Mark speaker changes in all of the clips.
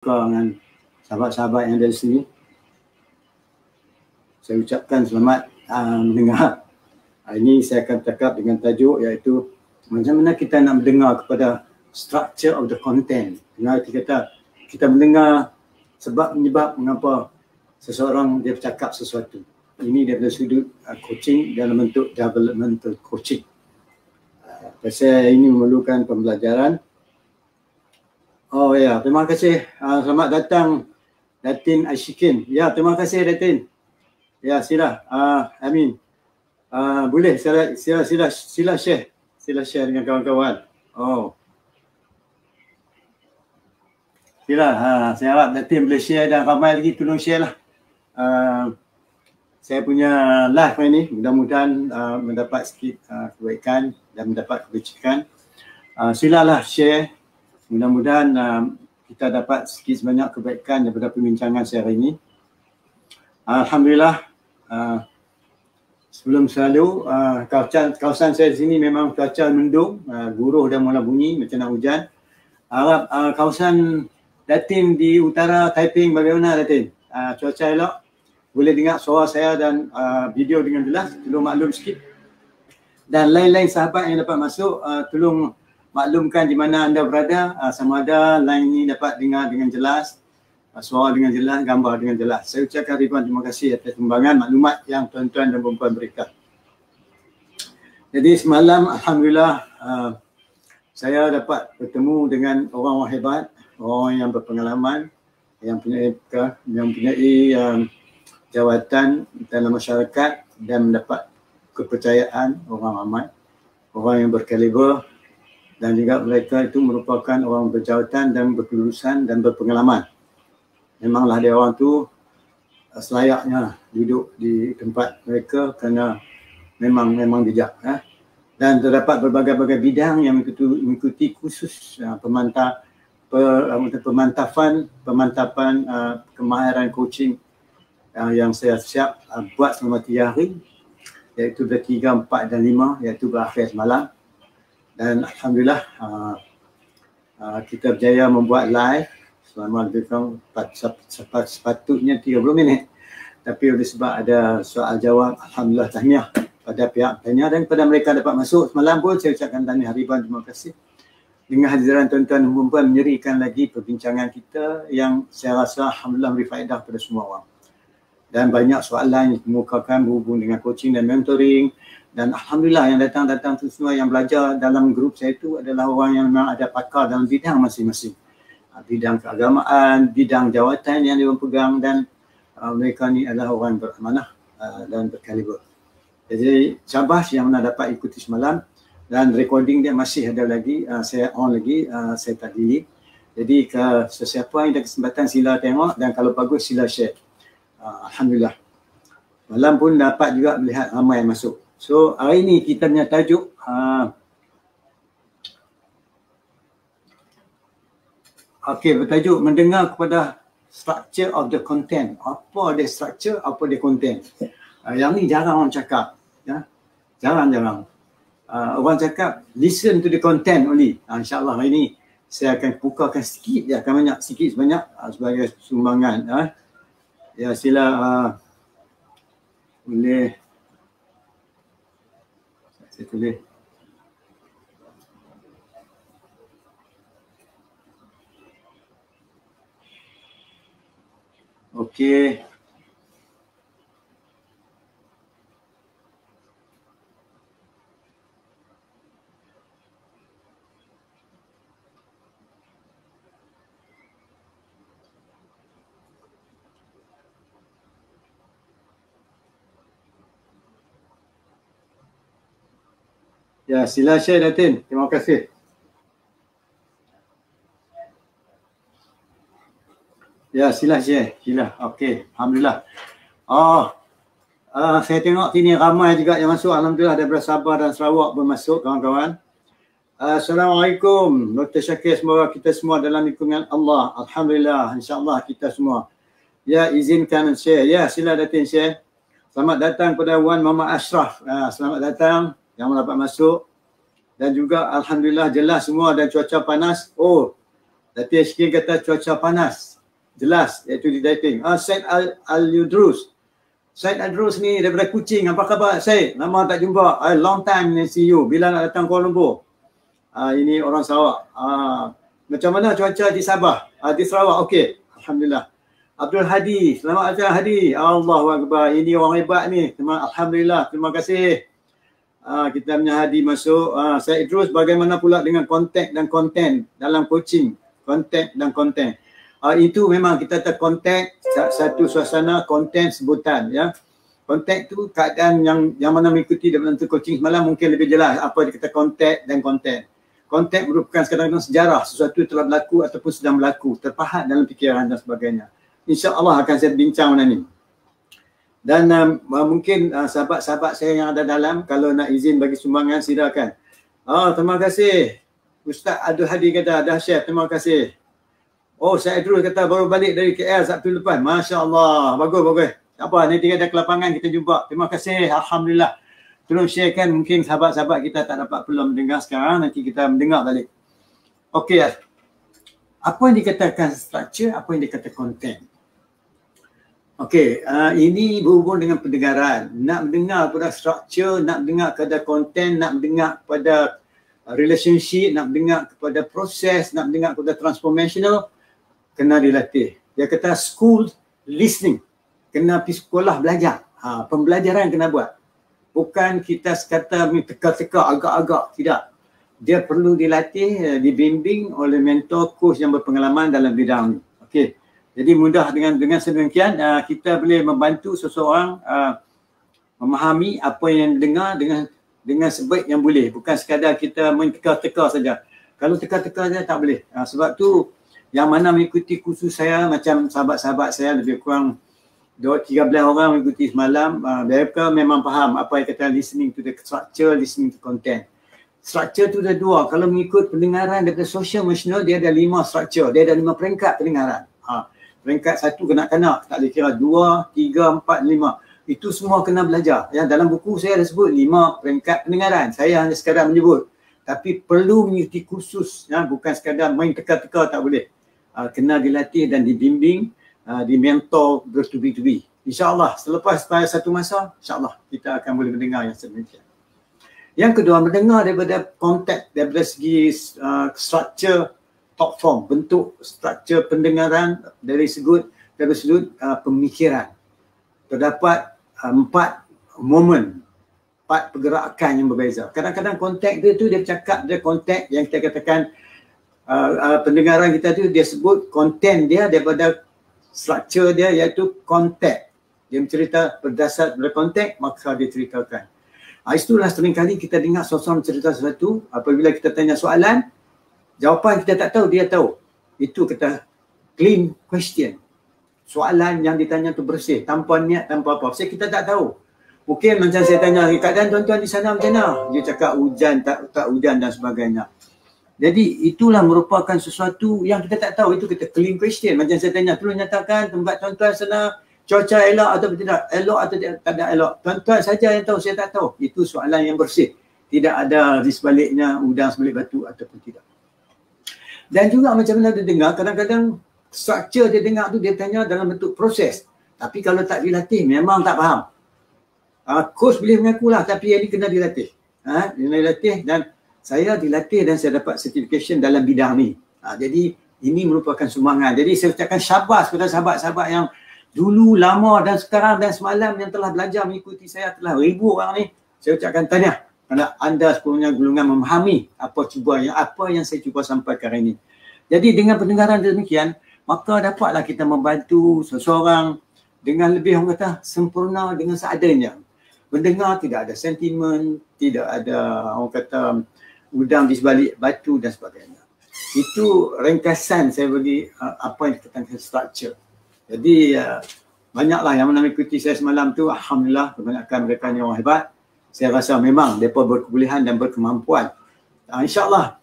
Speaker 1: dengan sahabat-sahabat yang ada di sini. Saya ucapkan selamat uh, mendengar. Hari ini saya akan cakap dengan tajuk iaitu macam mana kita nak mendengar kepada structure of the content. Dengar kita kata kita mendengar sebab menyebab mengapa seseorang dia bercakap sesuatu. Ini daripada sudut uh, coaching dalam bentuk developmental coaching. Uh, pasal ini memerlukan pembelajaran Oh ya, terima kasih. Uh, selamat datang Datin Ashikin. Ya, terima kasih Datin. Ya, sila. Uh, Amin. Uh, boleh sila, sila sila sila share. Sila share dengan kawan-kawan. Oh. Sila, ha, saya harap Datin boleh share dan ramai lagi tolong share lah. Uh, saya punya live ini mudah-mudahan uh, mendapat sikit uh, kebaikan dan mendapat kebajikan. Uh, silalah share mudah-mudahan uh, kita dapat sedikit sebanyak kebaikan daripada perbincangan saya hari ini. Alhamdulillah, uh, sebelum selalu uh, kawasan, kawasan saya di sini memang cuaca mendung, uh, guruh dah mula bunyi macam nak hujan. Harap uh, kawasan Datin di utara Taiping bagaimana Datin? Uh, cuaca elok? Boleh dengar suara saya dan uh, video dengan jelas? Tolong maklum sikit. Dan lain-lain sahabat yang dapat masuk, uh, tolong maklumkan di mana anda berada. Uh, sama ada line ini dapat dengar dengan jelas. Uh, suara dengan jelas gambar dengan jelas. Saya ucapkan ribuan terima kasih atas sumbangan maklumat yang tuan-tuan dan puan-puan berikan. Jadi semalam alhamdulillah uh, saya dapat bertemu dengan orang-orang hebat orang yang berpengalaman yang punya yang punya um, jawatan dalam masyarakat dan mendapat kepercayaan orang ramai orang yang berkaliber dan juga mereka itu merupakan orang berjawatan dan berkelulusan dan berpengalaman. Memanglah dia orang tu uh, selayaknya duduk di tempat mereka kerana memang memang bijak. Eh? Dan terdapat berbagai-bagai bidang yang mengikuti, mengikuti khusus uh, pemantap per, uh, pemantafan pemantapan uh, kemahiran coaching uh, yang saya siap uh, buat selama tiga hari iaitu bertiga, empat dan lima iaitu berakhir semalam dan alhamdulillah uh, uh, kita berjaya membuat live. Selama lebih kurang sepat, sepatutnya 30 minit. Tapi oleh sebab ada soal jawab alhamdulillah tahniah pada pihak tanya dan kepada mereka dapat masuk. Semalam pun saya ucapkan tahniah ribuan terima kasih. Dengan hadiran tuan-tuan dan puan menyerikan lagi perbincangan kita yang saya rasa alhamdulillah beri faedah kepada semua orang. Dan banyak soalan yang dikemukakan berhubung dengan coaching dan mentoring dan alhamdulillah yang datang-datang tu semua yang belajar dalam grup saya itu adalah orang yang memang ada pakar dalam bidang masing-masing ah, bidang keagamaan, bidang jawatan yang dia pegang dan uh, mereka ni adalah orang beramanah uh, dan berkaliber. Jadi cabas yang mana dapat ikuti semalam dan recording dia masih ada lagi, uh, saya on lagi, uh, saya tak delete. Jadi ke sesiapa yang ada kesempatan sila tengok dan kalau bagus sila share. Uh, Alhamdulillah. Malam pun dapat juga melihat ramai yang masuk. So hari ini kita punya tajuk uh, Okey, bertajuk mendengar kepada structure of the content. Apa dia structure, apa dia content. Uh, yang ni jarang orang cakap. Ya? Jarang-jarang. Uh, orang cakap listen to the content only. Uh, InsyaAllah hari ini saya akan bukakan sikit dia akan banyak sikit sebanyak uh, sebagai sumbangan. Uh. Ya sila uh, boleh saya tulis. Okey. Ya, sila share Datin. Terima kasih. Ya, sila share. Sila. Okey. Alhamdulillah. Oh, uh, saya tengok sini ramai juga yang masuk. Alhamdulillah ada Sabah dan Sarawak bermasuk kawan-kawan. Uh, Assalamualaikum. Dr. Syakir, semoga kita semua dalam lingkungan Allah. Alhamdulillah. InsyaAllah kita semua. Ya, izinkan share. Ya, sila Datin share. Selamat datang kepada Wan Mama Ashraf. Uh, selamat datang yang dapat masuk dan juga alhamdulillah jelas semua dan cuaca panas oh Latihan sikit kata cuaca panas. Jelas iaitu di dating. Ah, Said Al Al-Yudrus. Said Al-Yudrus ni daripada Kuching. Apa khabar Said? Lama tak jumpa. Ah, long time ni see you. Bila nak datang Kuala Lumpur? Ah, ini orang Sarawak. Ah, macam mana cuaca di Sabah? Ah, di Sarawak. Okey. Alhamdulillah. Abdul Hadi. Selamat datang Hadi. Allah Akbar. Ini orang hebat ni. Alhamdulillah. Terima kasih. Ah, kita punya Hadi masuk. Ah, saya terus bagaimana pula dengan kontak dan konten dalam coaching. Kontak dan konten. Ah, itu memang kita tak kontak satu suasana konten sebutan ya. Kontak tu keadaan yang yang mana mengikuti dalam coaching semalam mungkin lebih jelas apa kata kontak dan konten. Kontak merupakan kadang-kadang sejarah sesuatu telah berlaku ataupun sedang berlaku terpahat dalam fikiran dan sebagainya. InsyaAllah akan saya bincang mana ni. Dan uh, mungkin uh, sahabat-sahabat saya yang ada dalam kalau nak izin bagi sumbangan silakan. Oh, terima kasih. Ustaz Abdul Hadi kata dah share. Terima kasih. Oh, saya Idrul kata baru balik dari KL Sabtu depan. Masya Allah. Bagus, bagus. Tak apa, nanti kita ke lapangan kita jumpa. Terima kasih. Alhamdulillah. Tolong sharekan mungkin sahabat-sahabat kita tak dapat belum mendengar sekarang. Nanti kita mendengar balik. Okey. Apa yang dikatakan structure, apa yang dikatakan content. Okey, uh, ini berhubung dengan pendengaran. Nak mendengar pada structure, nak mendengar kepada content, nak mendengar pada uh, relationship, nak mendengar kepada proses, nak mendengar kepada transformational, kena dilatih. Dia kata school listening. Kena pergi sekolah belajar. Ha, pembelajaran kena buat. Bukan kita sekata teka-teka agak-agak. Tidak. Dia perlu dilatih, uh, dibimbing oleh mentor, coach yang berpengalaman dalam bidang ini. Okey. Jadi mudah dengan dengan sedemikian uh, kita boleh membantu seseorang uh, memahami apa yang dengar dengan dengan sebaik yang boleh bukan sekadar kita main teka-teka saja. Kalau teka-teka saja tak boleh. Uh, sebab tu yang mana mengikuti kursus saya macam sahabat-sahabat saya lebih kurang 13 orang mengikuti semalam uh, mereka memang faham apa yang kata listening to the structure, listening to content. Structure tu ada dua. Kalau mengikut pendengaran daripada social emotional dia ada lima structure. Dia ada lima peringkat pendengaran. Ha peringkat satu kena-kena tak boleh kira. Dua, tiga, empat, lima. Itu semua kena belajar. Ya dalam buku saya ada sebut lima peringkat pendengaran. Saya hanya sekadar menyebut. Tapi perlu mengikuti kursus ya bukan sekadar main teka-teka tak boleh. Uh, kena dilatih dan dibimbing uh, di mentor bertubi-tubi. Insyaallah selepas satu masa insyaallah kita akan boleh mendengar yang sedemikian. Yang kedua mendengar daripada konteks daripada segi uh, structure top form, bentuk struktur pendengaran dari sudut dari sudut uh, pemikiran. Terdapat uh, empat momen, empat pergerakan yang berbeza. Kadang-kadang konteks dia tu dia cakap dia konteks yang kita katakan uh, uh, pendengaran kita tu dia sebut konten dia daripada struktur dia iaitu konteks. Dia mencerita berdasar pada konteks maka dia ceritakan. Uh, itulah seringkali kita dengar seseorang cerita sesuatu apabila kita tanya soalan jawapan kita tak tahu dia tahu. Itu kita clean question. Soalan yang ditanya tu bersih tanpa niat tanpa apa. Sebab kita tak tahu. Mungkin macam saya tanya keadaan tuan-tuan di sana macam mana? Dia cakap hujan tak tak hujan dan sebagainya. Jadi itulah merupakan sesuatu yang kita tak tahu. Itu kita clean question. Macam saya tanya tolong nyatakan tempat tuan-tuan sana cuaca elok atau tidak? Elok atau tidak, tak ada elok. Tuan-tuan saja yang tahu saya tak tahu. Itu soalan yang bersih. Tidak ada di sebaliknya udang sebalik batu ataupun tidak dan juga macam mana dia dengar, kadang-kadang structure dia dengar tu dia tanya dalam bentuk proses. Tapi kalau tak dilatih memang tak faham. Uh, coach boleh mengaku lah tapi yang ni kena dilatih. Ha? Kena dilatih dan saya dilatih dan saya dapat certification dalam bidang ni. Ha, jadi ini merupakan sumbangan. Jadi saya ucapkan syabas kepada sahabat-sahabat yang dulu, lama dan sekarang dan semalam yang telah belajar mengikuti saya telah ribu orang ni. Saya ucapkan tanya kerana anda sepenuhnya golongan memahami apa cuba yang apa yang saya cuba sampaikan hari ini. Jadi dengan pendengaran demikian, maka dapatlah kita membantu seseorang dengan lebih orang kata sempurna dengan seadanya. Mendengar tidak ada sentimen, tidak ada orang kata udang di sebalik batu dan sebagainya. Itu ringkasan saya bagi uh, apa yang dikatakan structure. Jadi uh, banyaklah yang mengikuti saya semalam tu alhamdulillah kebanyakan mereka ni orang hebat saya rasa memang mereka berkebolehan dan berkemampuan. Uh, InsyaAllah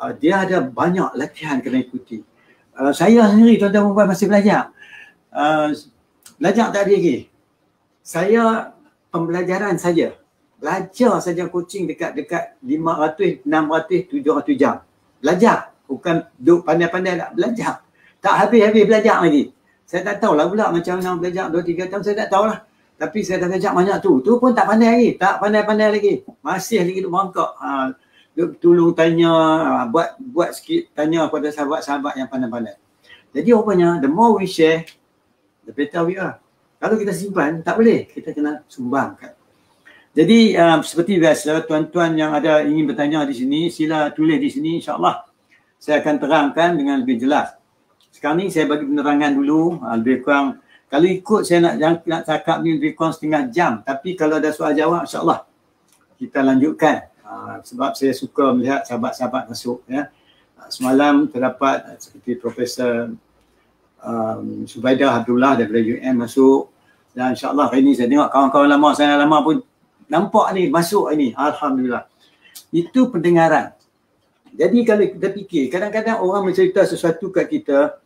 Speaker 1: uh, dia ada banyak latihan kena ikuti. Uh, saya sendiri tuan-tuan perempuan masih belajar. Uh, belajar tak ada lagi. Saya pembelajaran saja. Belajar saja coaching dekat dekat 500, 600, 700 jam. Belajar Bukan duk pandai-pandai nak belajar. Tak habis-habis belajar lagi. Saya tak tahu lah pula macam mana belajar 2-3 tahun. Saya tak tahu lah. Tapi saya dah belajar banyak tu. Tu pun tak pandai lagi. Tak pandai-pandai lagi. Masih lagi duk merangkak. Ha, tolong tanya. Ha, buat buat sikit tanya kepada sahabat-sahabat yang pandai-pandai. Jadi rupanya the more we share, the better we are. Kalau kita simpan, tak boleh. Kita kena sumbangkan. Jadi uh, seperti biasa tuan-tuan yang ada ingin bertanya di sini sila tulis di sini insya-Allah saya akan terangkan dengan lebih jelas. Sekarang ni saya bagi penerangan dulu uh, lebih kurang kalau ikut saya nak nak cakap ni lebih kurang setengah jam. Tapi kalau ada soal jawab insya-Allah kita lanjutkan. Uh, sebab saya suka melihat sahabat-sahabat masuk ya. Uh, semalam terdapat uh, seperti Profesor um, Subaidah Abdullah daripada UM masuk. Dan insya-Allah hari ini saya tengok kawan-kawan lama saya lama pun nampak ni masuk ini alhamdulillah. Itu pendengaran. Jadi kalau kita fikir kadang-kadang orang mencerita sesuatu kat kita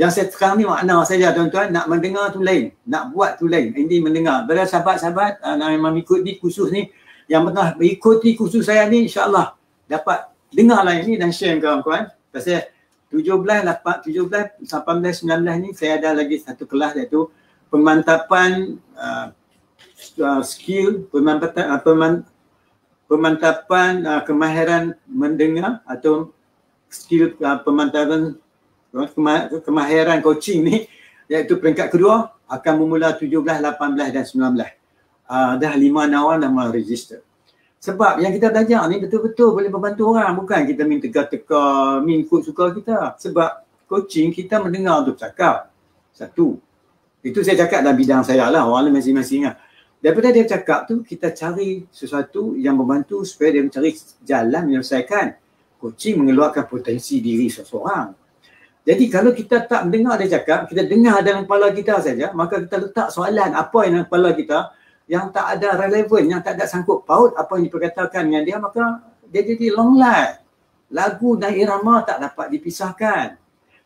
Speaker 1: yang saya sekarang ni makna saja tuan-tuan nak mendengar tu lain nak buat tu lain. Ini mendengar. Bila sahabat-sahabat uh, memang ikut di khusus ni yang pernah mengikuti khusus saya ni insyaallah dapat dengar lah ini dan share kawan-kawan. Pasal 17, 8, 17, 18, 19 ni saya ada lagi satu kelas iaitu pemantapan uh, uh, skill pemantapan uh, peman, pemantapan uh, kemahiran mendengar atau skill uh, pemantapan kemahiran coaching ni iaitu peringkat kedua akan bermula 17, 18 dan 19. Uh, dah lima nawan nama register. Sebab yang kita belajar ni betul-betul boleh membantu orang. Bukan kita minta teka-teka, min ikut suka kita. Sebab coaching kita mendengar untuk cakap. Satu. Itu saya cakap dalam bidang saya lah. Orang lain masing-masing lah. Daripada dia cakap tu, kita cari sesuatu yang membantu supaya dia mencari jalan menyelesaikan. Coaching mengeluarkan potensi diri seseorang. Jadi kalau kita tak mendengar dia cakap, kita dengar dalam kepala kita saja, maka kita letak soalan apa yang dalam kepala kita yang tak ada relevan, yang tak ada sangkut paut apa yang diperkatakan dengan dia, maka dia jadi long life. Lagu dan irama tak dapat dipisahkan.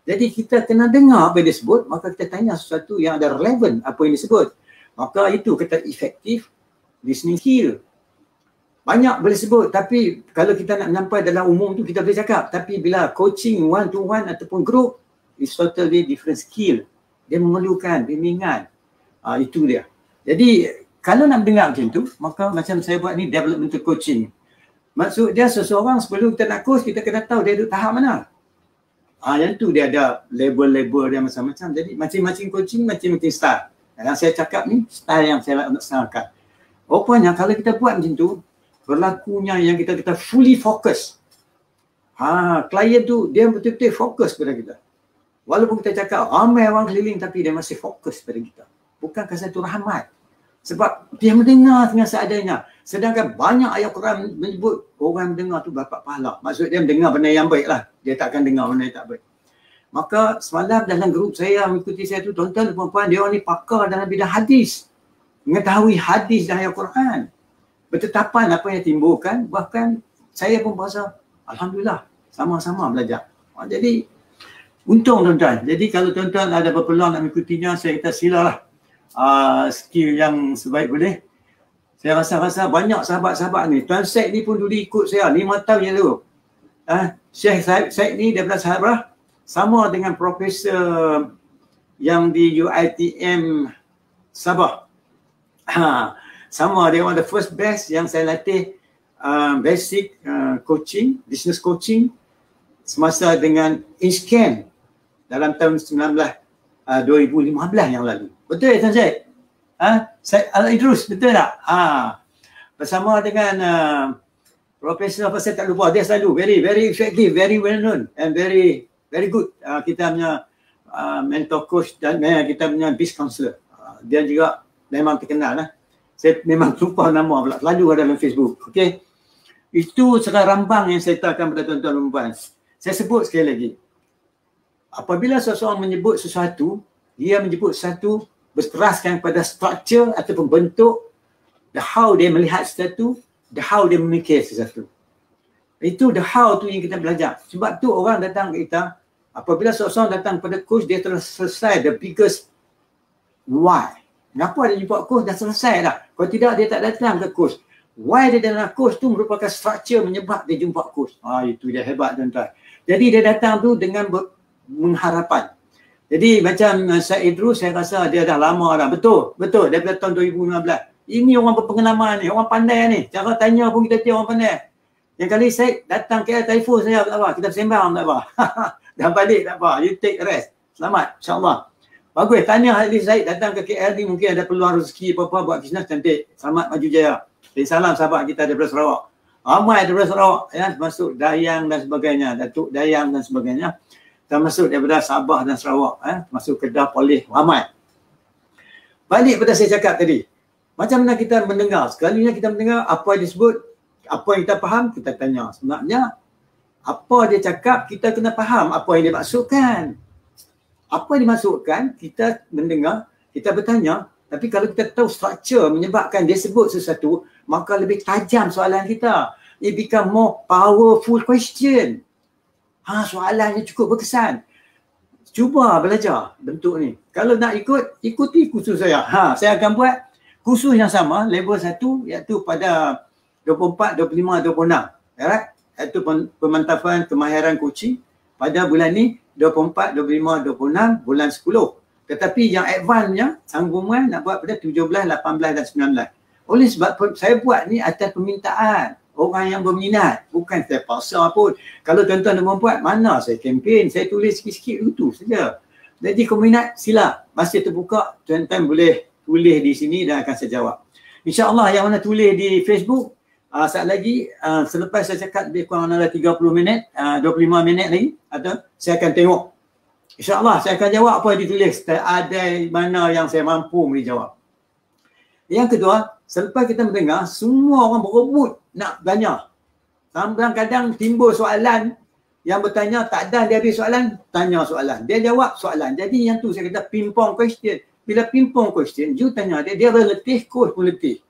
Speaker 1: Jadi kita kena dengar apa yang dia sebut, maka kita tanya sesuatu yang ada relevan apa yang disebut. Maka itu kata efektif listening skill. Banyak boleh sebut tapi kalau kita nak sampai dalam umum tu kita boleh cakap. Tapi bila coaching one to one ataupun group, it's totally different skill. Dia memerlukan bimbingan. Uh, itu dia. Jadi kalau nak dengar macam tu, maka macam saya buat ni developmental coaching. Maksud dia seseorang sebelum kita nak coach, kita kena tahu dia duduk tahap mana. Ah, yang tu dia ada label-label dia macam-macam. Jadi macam-macam coaching, macam-macam style. Yang saya cakap ni style yang saya nak senangkan. Rupanya kalau kita buat macam tu, berlakunya yang kita kita fully fokus. Ha, klien tu dia betul-betul fokus pada kita. Walaupun kita cakap ramai orang keliling tapi dia masih fokus pada kita. Bukan kerana itu rahmat. Sebab dia mendengar dengan seadanya. Sedangkan banyak ayat Quran menyebut orang mendengar tu dapat pahala. Maksud dia mendengar benda yang baik lah. Dia takkan dengar benda yang tak baik. Maka semalam dalam grup saya mengikuti saya tu tuan-tuan dan puan-puan dia orang ni pakar dalam bidang hadis. Mengetahui hadis dan ayat Quran. Bertetapan apa yang timbulkan bahkan saya pun berasa Alhamdulillah sama-sama belajar. Ha, jadi untung tuan-tuan. Jadi kalau tuan-tuan ada berpeluang nak mengikutinya saya kata silalah uh, skill yang sebaik boleh. Saya rasa-rasa banyak sahabat-sahabat ni. Tuan Syed ni pun dulu ikut saya lima tahun yang lalu. Uh, Syekh Syed ni daripada sahabat sama dengan profesor yang di UITM Sabah. Ha, sama dia one the first best yang saya latih uh, basic uh, coaching, business coaching semasa dengan Inchcam dalam tahun 19 uh, 2015 yang lalu. Betul ya Tuan Syed? Ha? Syed Al-Idrus, betul tak? Ha. Bersama dengan uh, Profesor apa saya tak lupa, dia selalu very very effective, very well known and very very good uh, kita punya uh, mentor coach dan uh, kita punya biz counselor. Uh, dia juga memang terkenal lah. Saya memang lupa nama pula. Selalu ada dalam Facebook. Okay. Itu sekarang rambang yang saya letakkan pada tuan-tuan dan puan. Saya sebut sekali lagi. Apabila seseorang menyebut sesuatu, dia menyebut sesuatu berteraskan pada structure ataupun bentuk the how dia melihat sesuatu, the how dia memikir sesuatu. Itu the how tu yang kita belajar. Sebab tu orang datang ke kita, apabila seorang datang pada coach dia telah selesai the biggest why kenapa dia jumpa coach dah selesai dah kalau tidak dia tak datang ke coach Why dia dalam coach tu merupakan structure menyebab dia jumpa coach. Ah itu dia hebat tuan-tuan. Jadi dia datang tu dengan ber- mengharapan. Jadi macam uh, Syed Idrus saya rasa dia dah lama dah. Betul, betul daripada tahun 2015. Ini orang berpengalaman ni, orang pandai ni. Cara tanya pun kita tahu orang pandai. Yang kali saya datang ke telefon saya tak apa, kita sembang tak apa. Dah balik tak apa, you take rest. Selamat, insyaAllah. Bagus, tanya Ali Zaid datang ke KL ni mungkin ada peluang rezeki apa-apa buat bisnes cantik. Selamat maju jaya. Jadi salam sahabat kita daripada Sarawak. Ramai daripada Sarawak ya, masuk Dayang dan sebagainya, Datuk Dayang dan sebagainya. Termasuk daripada Sabah dan Sarawak, eh, masuk Kedah, Polis, ramai. Balik pada saya cakap tadi. Macam mana kita mendengar? Sekalinya kita mendengar apa yang disebut, apa yang kita faham, kita tanya. Sebenarnya, apa dia cakap, kita kena faham apa yang dia maksudkan. Apa yang dimaksudkan, kita mendengar, kita bertanya, tapi kalau kita tahu struktur menyebabkan dia sebut sesuatu, maka lebih tajam soalan kita. It become more powerful question. Ha, soalannya cukup berkesan. Cuba belajar bentuk ni. Kalau nak ikut, ikuti kursus saya. Ha, saya akan buat kursus yang sama, level 1 iaitu pada 24, 25, 26. Alright? Iaitu pemantapan kemahiran coaching pada bulan ni 24, 25, 26, bulan 10. Tetapi yang advance-nya sanggupan nak buat pada 17, 18 dan 19. Oleh sebab saya buat ni atas permintaan orang yang berminat. Bukan saya paksa pun. Kalau tuan-tuan nak buat, mana saya kempen, saya tulis sikit-sikit itu saja. Jadi kalau minat sila. Masih terbuka, tuan-tuan boleh tulis di sini dan akan saya jawab. InsyaAllah yang mana tulis di Facebook, uh, saat lagi uh, selepas saya cakap lebih kurang dalam 30 minit, uh, 25 minit lagi, atau saya akan tengok InsyaAllah saya akan jawab apa yang ditulis. Ada mana yang saya mampu boleh jawab. Yang kedua, selepas kita mendengar, semua orang berebut nak tanya. Kadang-kadang timbul soalan yang bertanya, tak ada dia habis soalan, tanya soalan. Dia jawab soalan. Jadi yang tu saya kata ping-pong question. Bila ping-pong question, you tanya dia, dia letih, coach pun letih.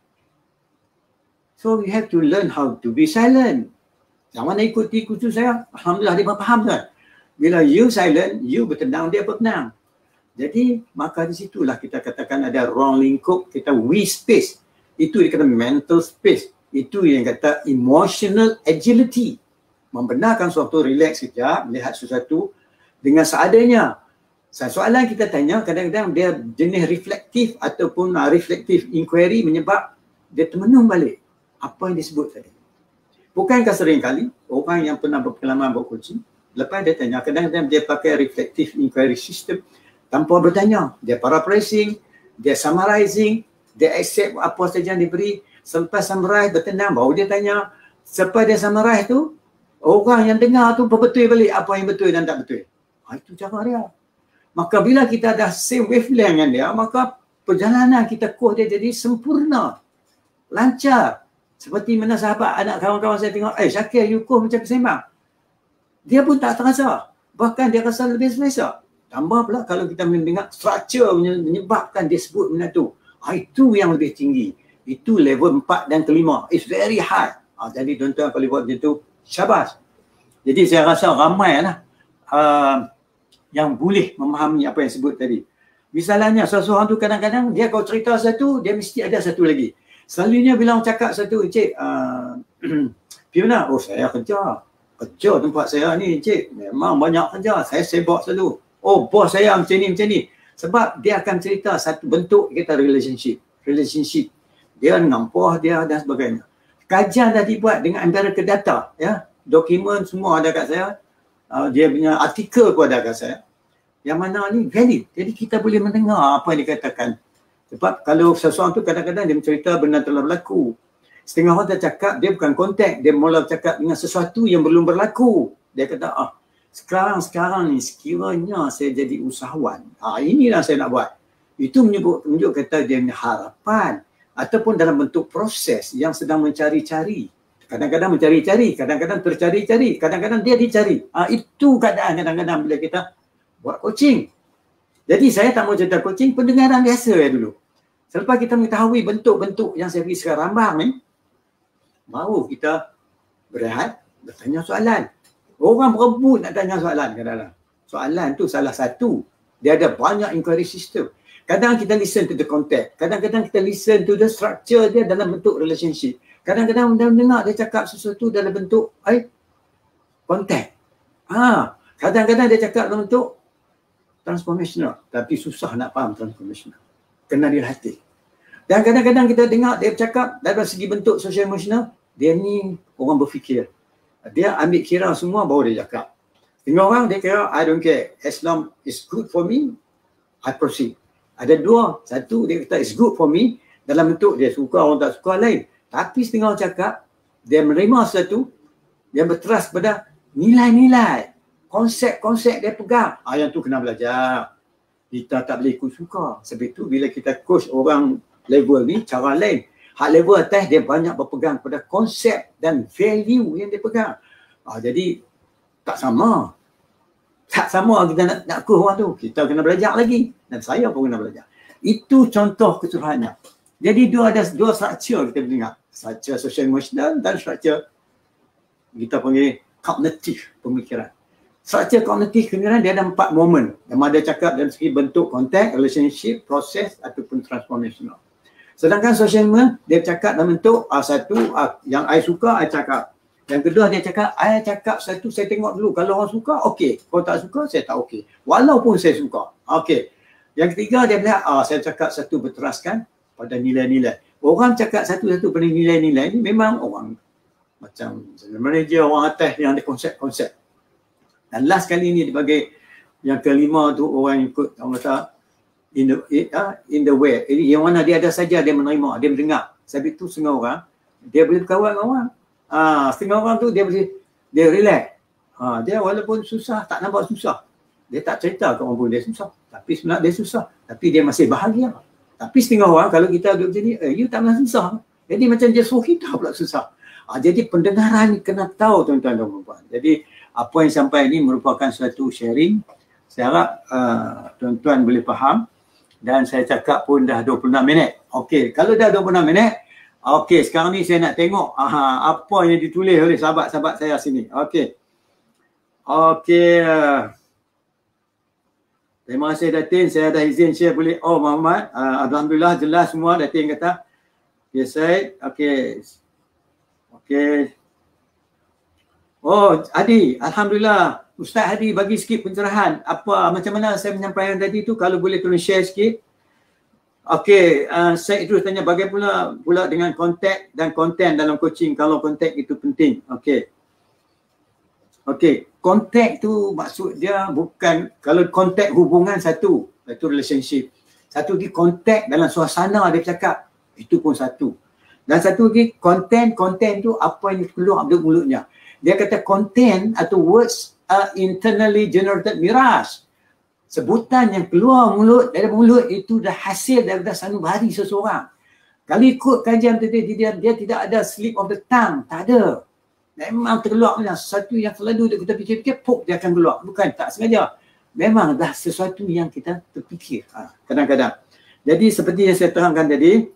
Speaker 1: So you have to learn how to be silent. Yang mana ikuti kursus saya, Alhamdulillah dia faham kan? bila you silent, you bertenang, dia bertenang. Jadi maka di situlah kita katakan ada wrong lingkup, kita we space. Itu dia kata mental space. Itu yang kata emotional agility. Membenarkan suatu relax sekejap, melihat sesuatu dengan seadanya. Soalan kita tanya kadang-kadang dia jenis reflektif ataupun uh, reflektif inquiry menyebab dia termenung balik apa yang disebut tadi. Bukankah sering kali orang yang pernah berpengalaman buat coaching Lepas dia tanya, kadang-kadang dia pakai reflective inquiry system tanpa bertanya. Dia paraphrasing, dia summarizing, dia accept apa saja yang diberi. Selepas summarize, bertenang, baru dia tanya. Selepas dia summarize tu, orang yang dengar tu betul balik apa yang betul dan tak betul. Ha, itu cara dia. Maka bila kita dah same wavelength dengan dia, maka perjalanan kita kuah dia jadi sempurna. Lancar. Seperti mana sahabat anak kawan-kawan saya tengok, eh Syakir, you kuah macam kesembang dia pun tak terasa. Bahkan dia rasa lebih selesa. Tambah pula kalau kita mendengar structure menyebabkan dia sebut benda tu. Ha, itu yang lebih tinggi. Itu level 4 dan kelima. It's very high. Ha, jadi tuan-tuan kalau buat macam tu, syabas. Jadi saya rasa ramai lah uh, yang boleh memahami apa yang sebut tadi. Misalnya seseorang tu kadang-kadang dia kalau cerita satu, dia mesti ada satu lagi. Selalunya bila orang cakap satu, cik, uh, Fiona, oh saya kerja. Kerja tempat saya ni cik memang banyak kerja. Saya sibuk selalu. Oh bos saya macam ni macam ni. Sebab dia akan cerita satu bentuk kita relationship. Relationship dia nampak dia dan sebagainya. Kajian dah dibuat dengan empirical data ya. Dokumen semua ada kat saya. Uh, dia punya artikel pun ada kat saya. Yang mana ni valid. Jadi kita boleh mendengar apa yang dikatakan sebab kalau seseorang tu kadang-kadang dia mencerita benda telah berlaku Setengah orang dah cakap dia bukan kontak. Dia mula cakap dengan sesuatu yang belum berlaku. Dia kata, ah sekarang-sekarang ni sekiranya saya jadi usahawan. Ah inilah saya nak buat. Itu menyebut, menunjuk kata dia punya harapan. Ataupun dalam bentuk proses yang sedang mencari-cari. Kadang-kadang mencari-cari, kadang-kadang tercari-cari, kadang-kadang dia dicari. Ah itu keadaan kadang-kadang bila kita buat coaching. Jadi saya tak mau cerita coaching, pendengaran biasa ya dulu. Selepas kita mengetahui bentuk-bentuk yang saya beri sekarang rambang ni, Baru kita berehat, bertanya soalan. Orang berebut nak tanya soalan kadang-kadang. Soalan tu salah satu. Dia ada banyak inquiry system. Kadang kita listen to the context. Kadang-kadang kita listen to the structure dia dalam bentuk relationship. Kadang-kadang dia dengar dia cakap sesuatu dalam bentuk eh, kontak. Ha, kadang-kadang dia cakap dalam bentuk transformational. Tapi susah nak faham transformational. Kena dilatih. Dan kadang-kadang kita dengar dia cakap dari segi bentuk social emotional, dia ni orang berfikir. Dia ambil kira semua baru dia cakap. Tengok orang dia kira I don't care. As long it's good for me, I proceed. Ada dua. Satu dia kata it's good for me dalam bentuk dia suka orang tak suka lain. Tapi setengah cakap, dia menerima sesuatu, dia berteras pada nilai-nilai, konsep-konsep dia pegang. Ah, yang tu kena belajar. Kita tak boleh ikut suka. Sebab itu bila kita coach orang level ni, cara lain. Hak level atas dia banyak berpegang pada konsep dan value yang dia pegang. Ah, jadi tak sama. Tak sama kita nak, nak coach orang tu. Kita kena belajar lagi. Dan saya pun kena belajar. Itu contoh keseluruhannya. Jadi dua ada dua structure kita dengar structure social emotional dan structure kita panggil kognitif pemikiran. Structure kognitif pemikiran dia ada empat momen. Yang ada cakap dalam segi bentuk kontak, relationship, proses ataupun transformational. Sedangkan social emotional dia cakap dalam bentuk uh, satu uh, yang I suka, I cakap. Yang kedua dia cakap, I cakap satu saya tengok dulu. Kalau orang suka, okey. Kalau tak suka, saya tak okey. Walaupun saya suka. Okey. Yang ketiga dia bilang, ah, saya cakap satu berteraskan pada nilai-nilai orang cakap satu-satu pada nilai-nilai ni memang orang macam manager orang atas yang ada konsep-konsep. Dan last kali ni sebagai yang kelima tu orang ikut orang kata in the uh, in the way. Jadi yang mana dia ada saja dia menerima, dia mendengar. Sebab itu setengah orang dia boleh berkawan dengan orang. Ah, setengah orang tu dia boleh dia relax. Ha, dia walaupun susah tak nampak susah. Dia tak cerita ke orang pun dia susah. Tapi sebenarnya dia susah. Tapi dia masih bahagia. Tapi setengah orang kalau kita duduk macam ni, eh, you tak pernah susah. Jadi macam dia suruh kita pula susah. Ha, jadi pendengaran kena tahu tuan-tuan dan puan Jadi apa yang sampai ini merupakan suatu sharing. Saya harap uh, tuan-tuan boleh faham. Dan saya cakap pun dah 26 minit. Okey, kalau dah 26 minit, okey sekarang ni saya nak tengok aha, apa yang ditulis oleh sahabat-sahabat saya sini. Okey. Okey. Uh, Terima kasih Datin, saya dah izin share boleh. Oh Muhammad, uh, Alhamdulillah jelas semua Datin kata. Ya Syed, okey. Okey. Oh Adi, Alhamdulillah. Ustaz Adi bagi sikit pencerahan. Apa, macam mana saya menyampaikan tadi tu kalau boleh tolong share sikit. Okey, uh, saya terus tanya bagaimana pula dengan kontak dan konten dalam coaching kalau kontak itu penting. Okey. Okey, kontak tu maksud dia bukan kalau kontak hubungan satu, itu relationship. Satu lagi kontak dalam suasana dia cakap, itu pun satu. Dan satu lagi konten, konten tu apa yang keluar dari mulutnya. Dia kata konten atau words are internally generated mirage. Sebutan yang keluar mulut dari mulut itu dah hasil daripada sanubari seseorang. Kalau ikut kajian tadi dia, dia tidak ada slip of the tongue, tak ada. Memang terkeluar macam sesuatu yang selalu kita fikir-fikir pop dia akan keluar. Bukan tak sengaja. Memang dah sesuatu yang kita terfikir. Ha, kadang-kadang. Jadi seperti yang saya terangkan tadi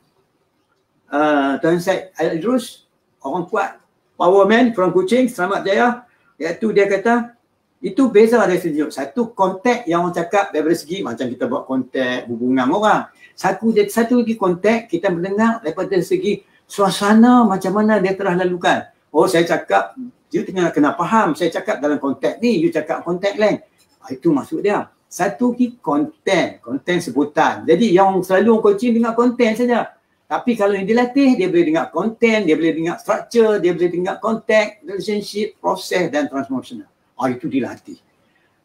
Speaker 1: uh, Tuan Syed Idrus orang kuat power man from Kuching selamat jaya iaitu dia kata itu beza dari segi satu kontak yang orang cakap dari segi macam kita buat kontak hubungan orang satu satu lagi kontak kita mendengar daripada segi suasana macam mana dia telah lalukan Oh saya cakap, you tengah kena faham. Saya cakap dalam konteks ni, you cakap konteks lain. Ah, itu maksud dia. Satu ki konten, konten sebutan. Jadi yang selalu coaching dengar konten saja. Tapi kalau yang dilatih, dia boleh dengar konten, dia boleh dengar structure, dia boleh dengar konteks, relationship, proses dan transformation. Ah itu dilatih.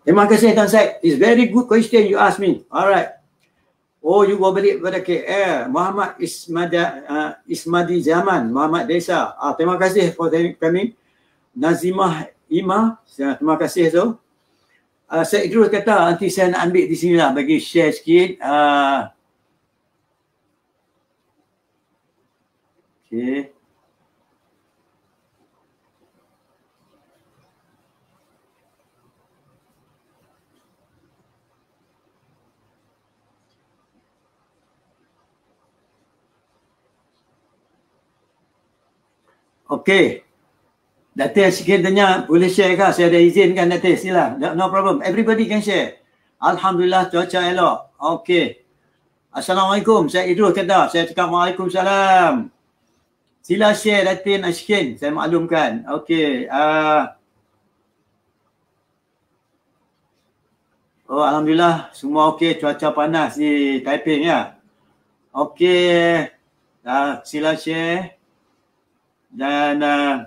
Speaker 1: Terima kasih Tuan Syed. It's very good question you ask me. Alright. Oh, you go balik pada KL. Muhammad Ismada, uh, Ismadi Zaman. Muhammad Desa. Uh, terima kasih for kami. Nazimah Ima. Terima kasih so. Uh, saya terus kata nanti saya nak ambil di sini lah bagi share sikit. Uh, okay. Okey. Datin sekiranya boleh share ke? Saya ada izin kan Datin? Sila. No problem. Everybody can share. Alhamdulillah cuaca elok. Okey. Assalamualaikum. Saya Idrus kata. Saya cakap Waalaikumsalam. Sila share Datin Ashkin. Saya maklumkan. Okey. Uh, oh Alhamdulillah. Semua okey. Cuaca panas di Taiping ya. Okey. Uh, sila share. Dan uh,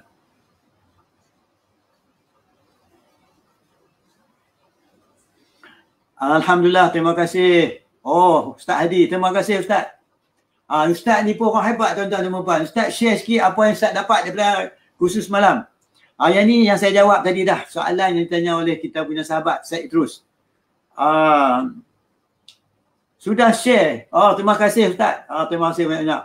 Speaker 1: Alhamdulillah. Terima kasih. Oh Ustaz Hadi. Terima kasih Ustaz. Ah, Ustaz ni pun orang hebat tuan-tuan dan puan. Ustaz share sikit apa yang Ustaz dapat daripada khusus malam. Ah, yang ni yang saya jawab tadi dah. Soalan yang ditanya oleh kita punya sahabat Syed Terus. Ah, sudah share. Oh, terima kasih Ustaz. Ah, terima kasih banyak-banyak.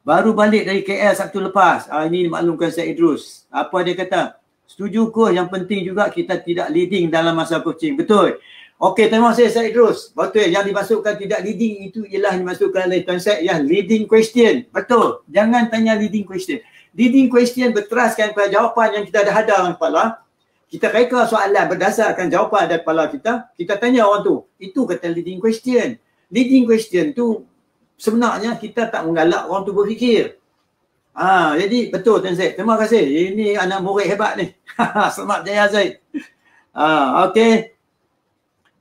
Speaker 1: Baru balik dari KL Sabtu lepas. Ah, ini maklumkan Syed Terus. Apa dia kata? Setuju ke yang penting juga kita tidak leading dalam masa coaching. Betul. Okey, terima kasih Syed Idrus. Betul, yang dimasukkan tidak leading itu ialah dimasukkan oleh Tuan Syed yang leading question. Betul, jangan tanya leading question. Leading question berteraskan pada jawapan yang kita ada hadar dalam kepala. Kita reka soalan berdasarkan jawapan dari kepala kita. Kita tanya orang tu, itu kata leading question. Leading question tu sebenarnya kita tak menggalak orang tu berfikir. Ah, jadi betul Tuan Syed. Terima kasih. Ini anak murid hebat ni. Selamat jaya Syed. Ah, okey.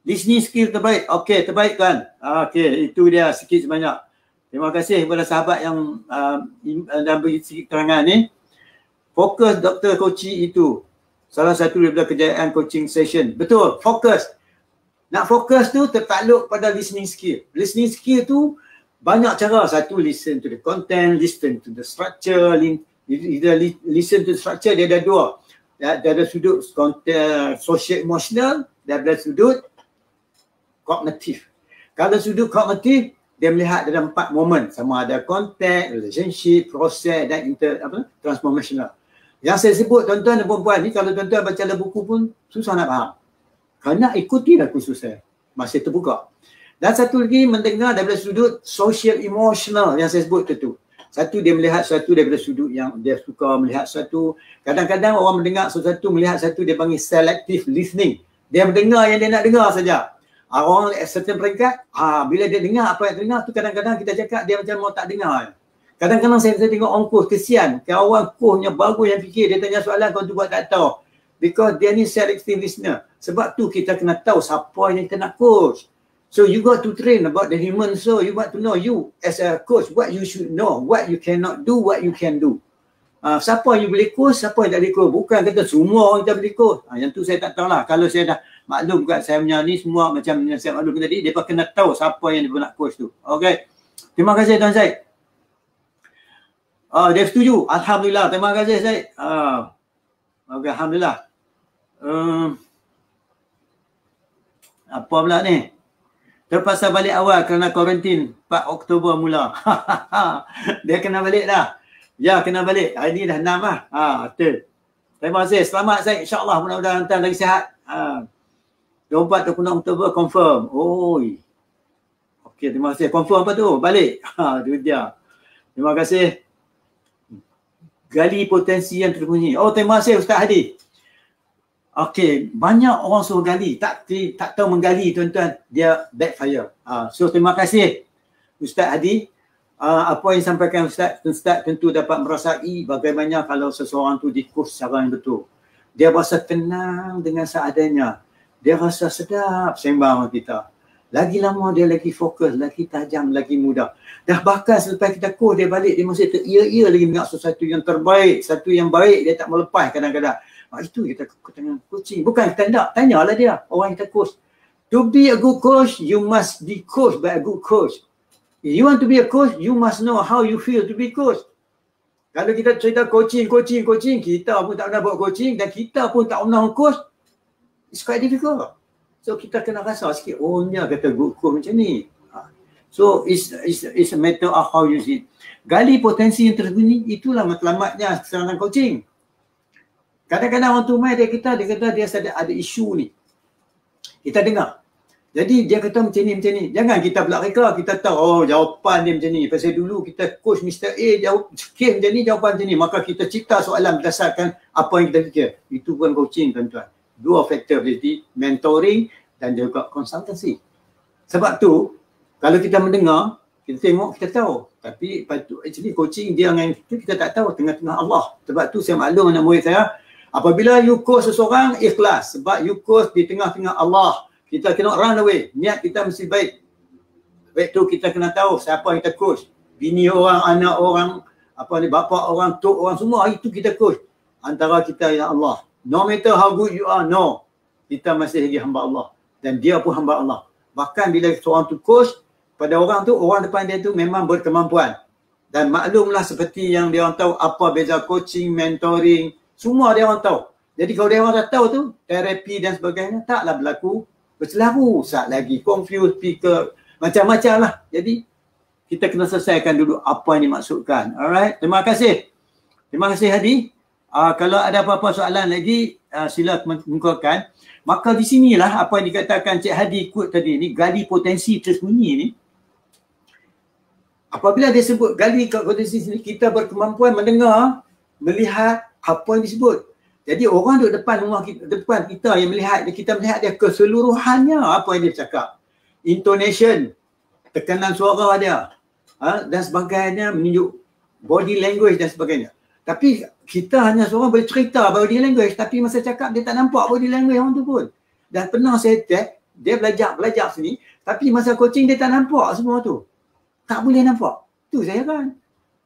Speaker 1: Listening skill terbaik. Okey, terbaik kan? Okey, itu dia sikit sebanyak. Terima kasih kepada sahabat yang uh, dah beri sikit terangan ni. Fokus Dr. Kochi itu salah satu daripada kejayaan coaching session. Betul, fokus. Nak fokus tu tertakluk pada listening skill. Listening skill tu banyak cara. Satu, listen to the content, listen to the structure, listen to the structure, dia ada dua. Dia ada sudut content, social emotional, dia ada sudut kognitif. Kalau sudut kognitif, dia melihat dalam empat momen sama ada contact, relationship, proses dan inter apa transformational. Yang saya sebut tuan-tuan dan puan-puan ni kalau tuan-tuan baca dalam buku pun susah nak faham. Kerana ikutilah kursus saya. Masih terbuka. Dan satu lagi mendengar daripada sudut social emotional yang saya sebut tu. Satu dia melihat satu daripada sudut yang dia suka melihat satu. Kadang-kadang orang mendengar sesuatu melihat satu dia panggil selective listening. Dia mendengar yang dia nak dengar saja. Orang certain peringkat, ah, bila dia dengar apa yang dengar tu kadang-kadang kita cakap dia macam mau tak dengar. Kadang-kadang saya, saya tengok coach, kesian. Kawan coachnya bagus yang fikir, dia tanya soalan kau tu buat tak tahu. Because dia ni selective listener. Sebab tu kita kena tahu siapa yang kita nak coach. So you got to train about the human so you got to know you as a coach what you should know, what you cannot do, what you can do. Uh, siapa yang boleh coach, siapa yang tak boleh coach. Bukan kata semua orang kita boleh coach. Uh, yang tu saya tak tahu lah. Kalau saya dah maklum kat saya punya ni semua macam yang saya maklum tadi dia kena tahu siapa yang dia nak coach tu. Okey. Terima kasih tuan Zaid ah uh, dia setuju. Alhamdulillah. Terima kasih ah. Uh, okey alhamdulillah. Um, apa pula ni? Terpaksa balik awal kerana kuarantin 4 Oktober mula. Dia kena balik dah. Ya kena balik. Hari ni dah 6 lah. Ha betul. Terima kasih. Selamat Zaid insyaallah mudah-mudahan hantar lagi sihat. Ha. 24 26 Oktober confirm. Oi. Okey, terima kasih. Confirm apa tu? Balik. Ha, tu dia. Terima kasih. Gali potensi yang tersembunyi. Oh, terima kasih Ustaz Hadi. Okey, banyak orang suruh gali. Tak tak tahu menggali tuan-tuan. Dia backfire. Ha, so, terima kasih Ustaz Hadi. Uh, apa yang disampaikan Ustaz, Ustaz tentu dapat merasai bagaimana kalau seseorang tu dikurs secara yang betul. Dia berasa tenang dengan seadanya dia rasa sedap sembang sama kita. Lagi lama dia lagi fokus, lagi tajam, lagi mudah. Dah bahkan selepas kita coach dia balik, dia masih teria-ia lagi mengat sesuatu yang terbaik, satu yang baik dia tak melepas kadang-kadang. Ah, itu kita tengah coaching. Bukan kita tak, tanyalah dia orang kita coach. To be a good coach, you must be coached by a good coach. If you want to be a coach, you must know how you feel to be coach. Kalau kita cerita coaching, coaching, coaching, kita pun tak pernah buat coaching dan kita pun tak pernah coach, it's quite difficult. So kita kena rasa sikit, oh ni kata good coach macam ni. Ha. So it's, it's, it's a matter of how you see Gali potensi yang tersembunyi, itulah matlamatnya serangan coaching. Kadang-kadang orang tu main dia kita, dia kata dia ada, ada isu ni. Kita dengar. Jadi dia kata macam ni, macam ni. Jangan kita pula reka, kita tahu, oh jawapan dia macam ni. Pasal dulu kita coach Mr. A, jawab macam ni, jawapan macam ni. Maka kita cipta soalan berdasarkan apa yang kita fikir. Itu bukan coaching tuan-tuan dua faktor jadi mentoring dan juga konsultasi. Sebab tu kalau kita mendengar kita tengok kita tahu. Tapi patut actually coaching dia dengan kita kita tak tahu tengah-tengah Allah. Sebab tu saya maklum dengan murid saya apabila you coach seseorang ikhlas. Sebab you coach di tengah-tengah Allah. Kita kena run away. Niat kita mesti baik. Baik tu kita kena tahu siapa kita coach. Bini orang anak orang apa ni bapa orang tok orang semua itu kita coach. Antara kita ya Allah no matter how good you are no kita masih lagi hamba Allah dan dia pun hamba Allah bahkan bila seorang tu coach pada orang tu orang depan dia tu memang berkemampuan dan maklumlah seperti yang dia orang tahu apa beza coaching, mentoring, semua dia orang tahu. Jadi kalau dia orang dah tahu tu, terapi dan sebagainya taklah berlaku berselaru saat lagi, confuse, speaker, macam-macam lah. Jadi kita kena selesaikan dulu apa yang dimaksudkan. Alright, terima kasih. Terima kasih Hadi. Uh, kalau ada apa-apa soalan lagi, uh, sila mengukakan. Maka di sinilah apa yang dikatakan Cik Hadi ikut tadi ni, gali potensi tersembunyi ni. Apabila dia sebut gali kondisi sini kita berkemampuan mendengar melihat apa yang disebut. Jadi orang duduk depan rumah kita depan kita yang melihat kita melihat dia keseluruhannya apa yang dia cakap. Intonation tekanan suara dia ha, dan sebagainya menunjuk body language dan sebagainya. Tapi kita hanya seorang boleh cerita body language tapi masa cakap dia tak nampak body language orang tu pun dan pernah saya tag dia belajar belajar sini tapi masa coaching dia tak nampak semua tu tak boleh nampak. Tu saya kan.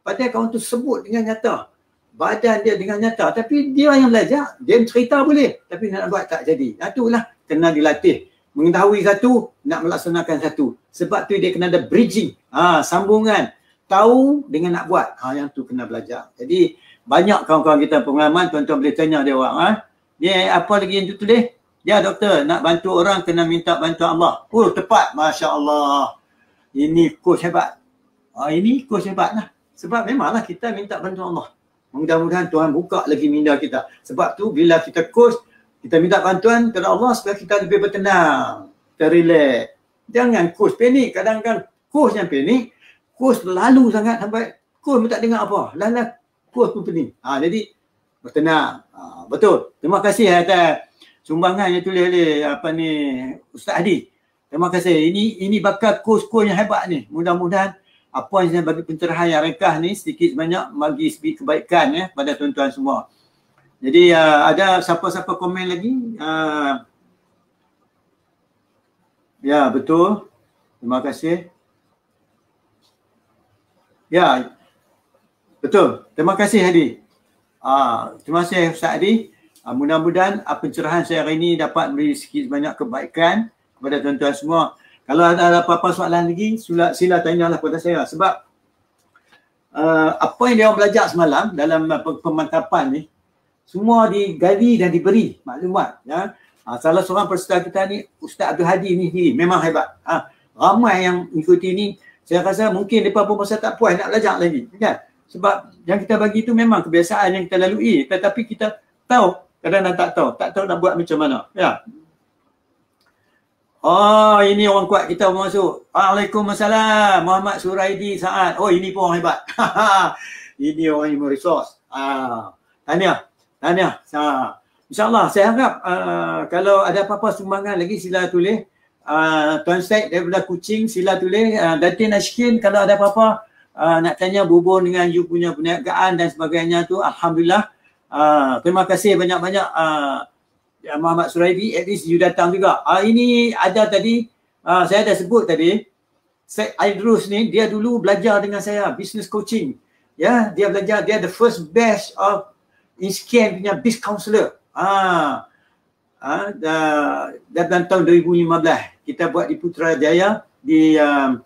Speaker 1: Padahal kawan tu sebut dengan nyata. Badan dia dengan nyata. Tapi dia yang belajar. Dia cerita boleh. Tapi nak buat tak jadi. Itulah kena dilatih. Mengetahui satu, nak melaksanakan satu. Sebab tu dia kena ada bridging. Ha, sambungan. Tahu dengan nak buat. Ha, yang tu kena belajar. Jadi banyak kawan-kawan kita pengalaman. Tuan-tuan boleh tanya dia orang. Ha? Dia apa lagi yang tu tulis? Ya doktor, nak bantu orang kena minta bantuan Allah. Oh tepat. Masya Allah ini coach hebat. Ah, ini coach hebat lah. Sebab memanglah kita minta bantuan Allah. Mudah-mudahan Tuhan buka lagi minda kita. Sebab tu bila kita coach, kita minta bantuan kepada Allah supaya kita lebih bertenang. Kita relax. Jangan coach panik. Kadang-kadang coach yang panik, coach lalu sangat sampai coach pun tak dengar apa. Lalu coach pun pening. Ha, jadi bertenang. Ha, betul. Terima kasih atas sumbangan yang tulis oleh apa ni Ustaz Adi. Terima kasih. Ini ini bakal kos-kos yang hebat ni. Mudah-mudahan apa yang saya bagi pencerahan yang ringkas ni sedikit banyak bagi sedikit kebaikan ya pada tuan-tuan semua. Jadi uh, ada siapa-siapa komen lagi? Uh, ya, betul. Terima kasih. Ya, betul. Terima kasih Hadi. Uh, terima kasih Ustaz Hadi. Uh, mudah-mudahan uh, pencerahan saya hari ini dapat beri sedikit banyak kebaikan kepada tuan-tuan semua. Kalau ada apa-apa soalan lagi, sila, sila tanyalah kepada saya. Sebab uh, apa yang dia orang belajar semalam dalam uh, pemantapan ni, semua digali dan diberi maklumat. Ya. Uh, salah seorang peserta kita ni, Ustaz Abdul Hadi ni sendiri, memang hebat. Uh, ramai yang ikuti ni, saya rasa mungkin mereka pun masa tak puas nak belajar lagi. Kan? Sebab yang kita bagi tu memang kebiasaan yang kita lalui. Tetapi kita tahu, kadang-kadang tak tahu. Tak tahu nak buat macam mana. Ya, Oh, ini orang kuat kita masuk. Waalaikumsalam. Muhammad Suraidi Saad. Oh, ini pun orang hebat. ini orang yang resource. Ah, tanya. Tanya. Ha. InsyaAllah, saya harap uh, kalau ada apa-apa sumbangan lagi sila tulis. Uh, Tuan Syed daripada Kuching sila tulis. Uh, Datin Ashkin kalau ada apa-apa uh, nak tanya berhubung dengan you punya perniagaan dan sebagainya tu. Alhamdulillah. Uh, terima kasih banyak-banyak. Uh, Muhammad Suraidi, at least you datang juga. Ah ini ada tadi, ah, saya dah sebut tadi, Syed Idrus ni, dia dulu belajar dengan saya, business coaching. Ya, dia belajar, dia the first batch of ISKAN punya biz counselor. Ah, ah dah, dalam tahun 2015, kita buat di Putrajaya, di um,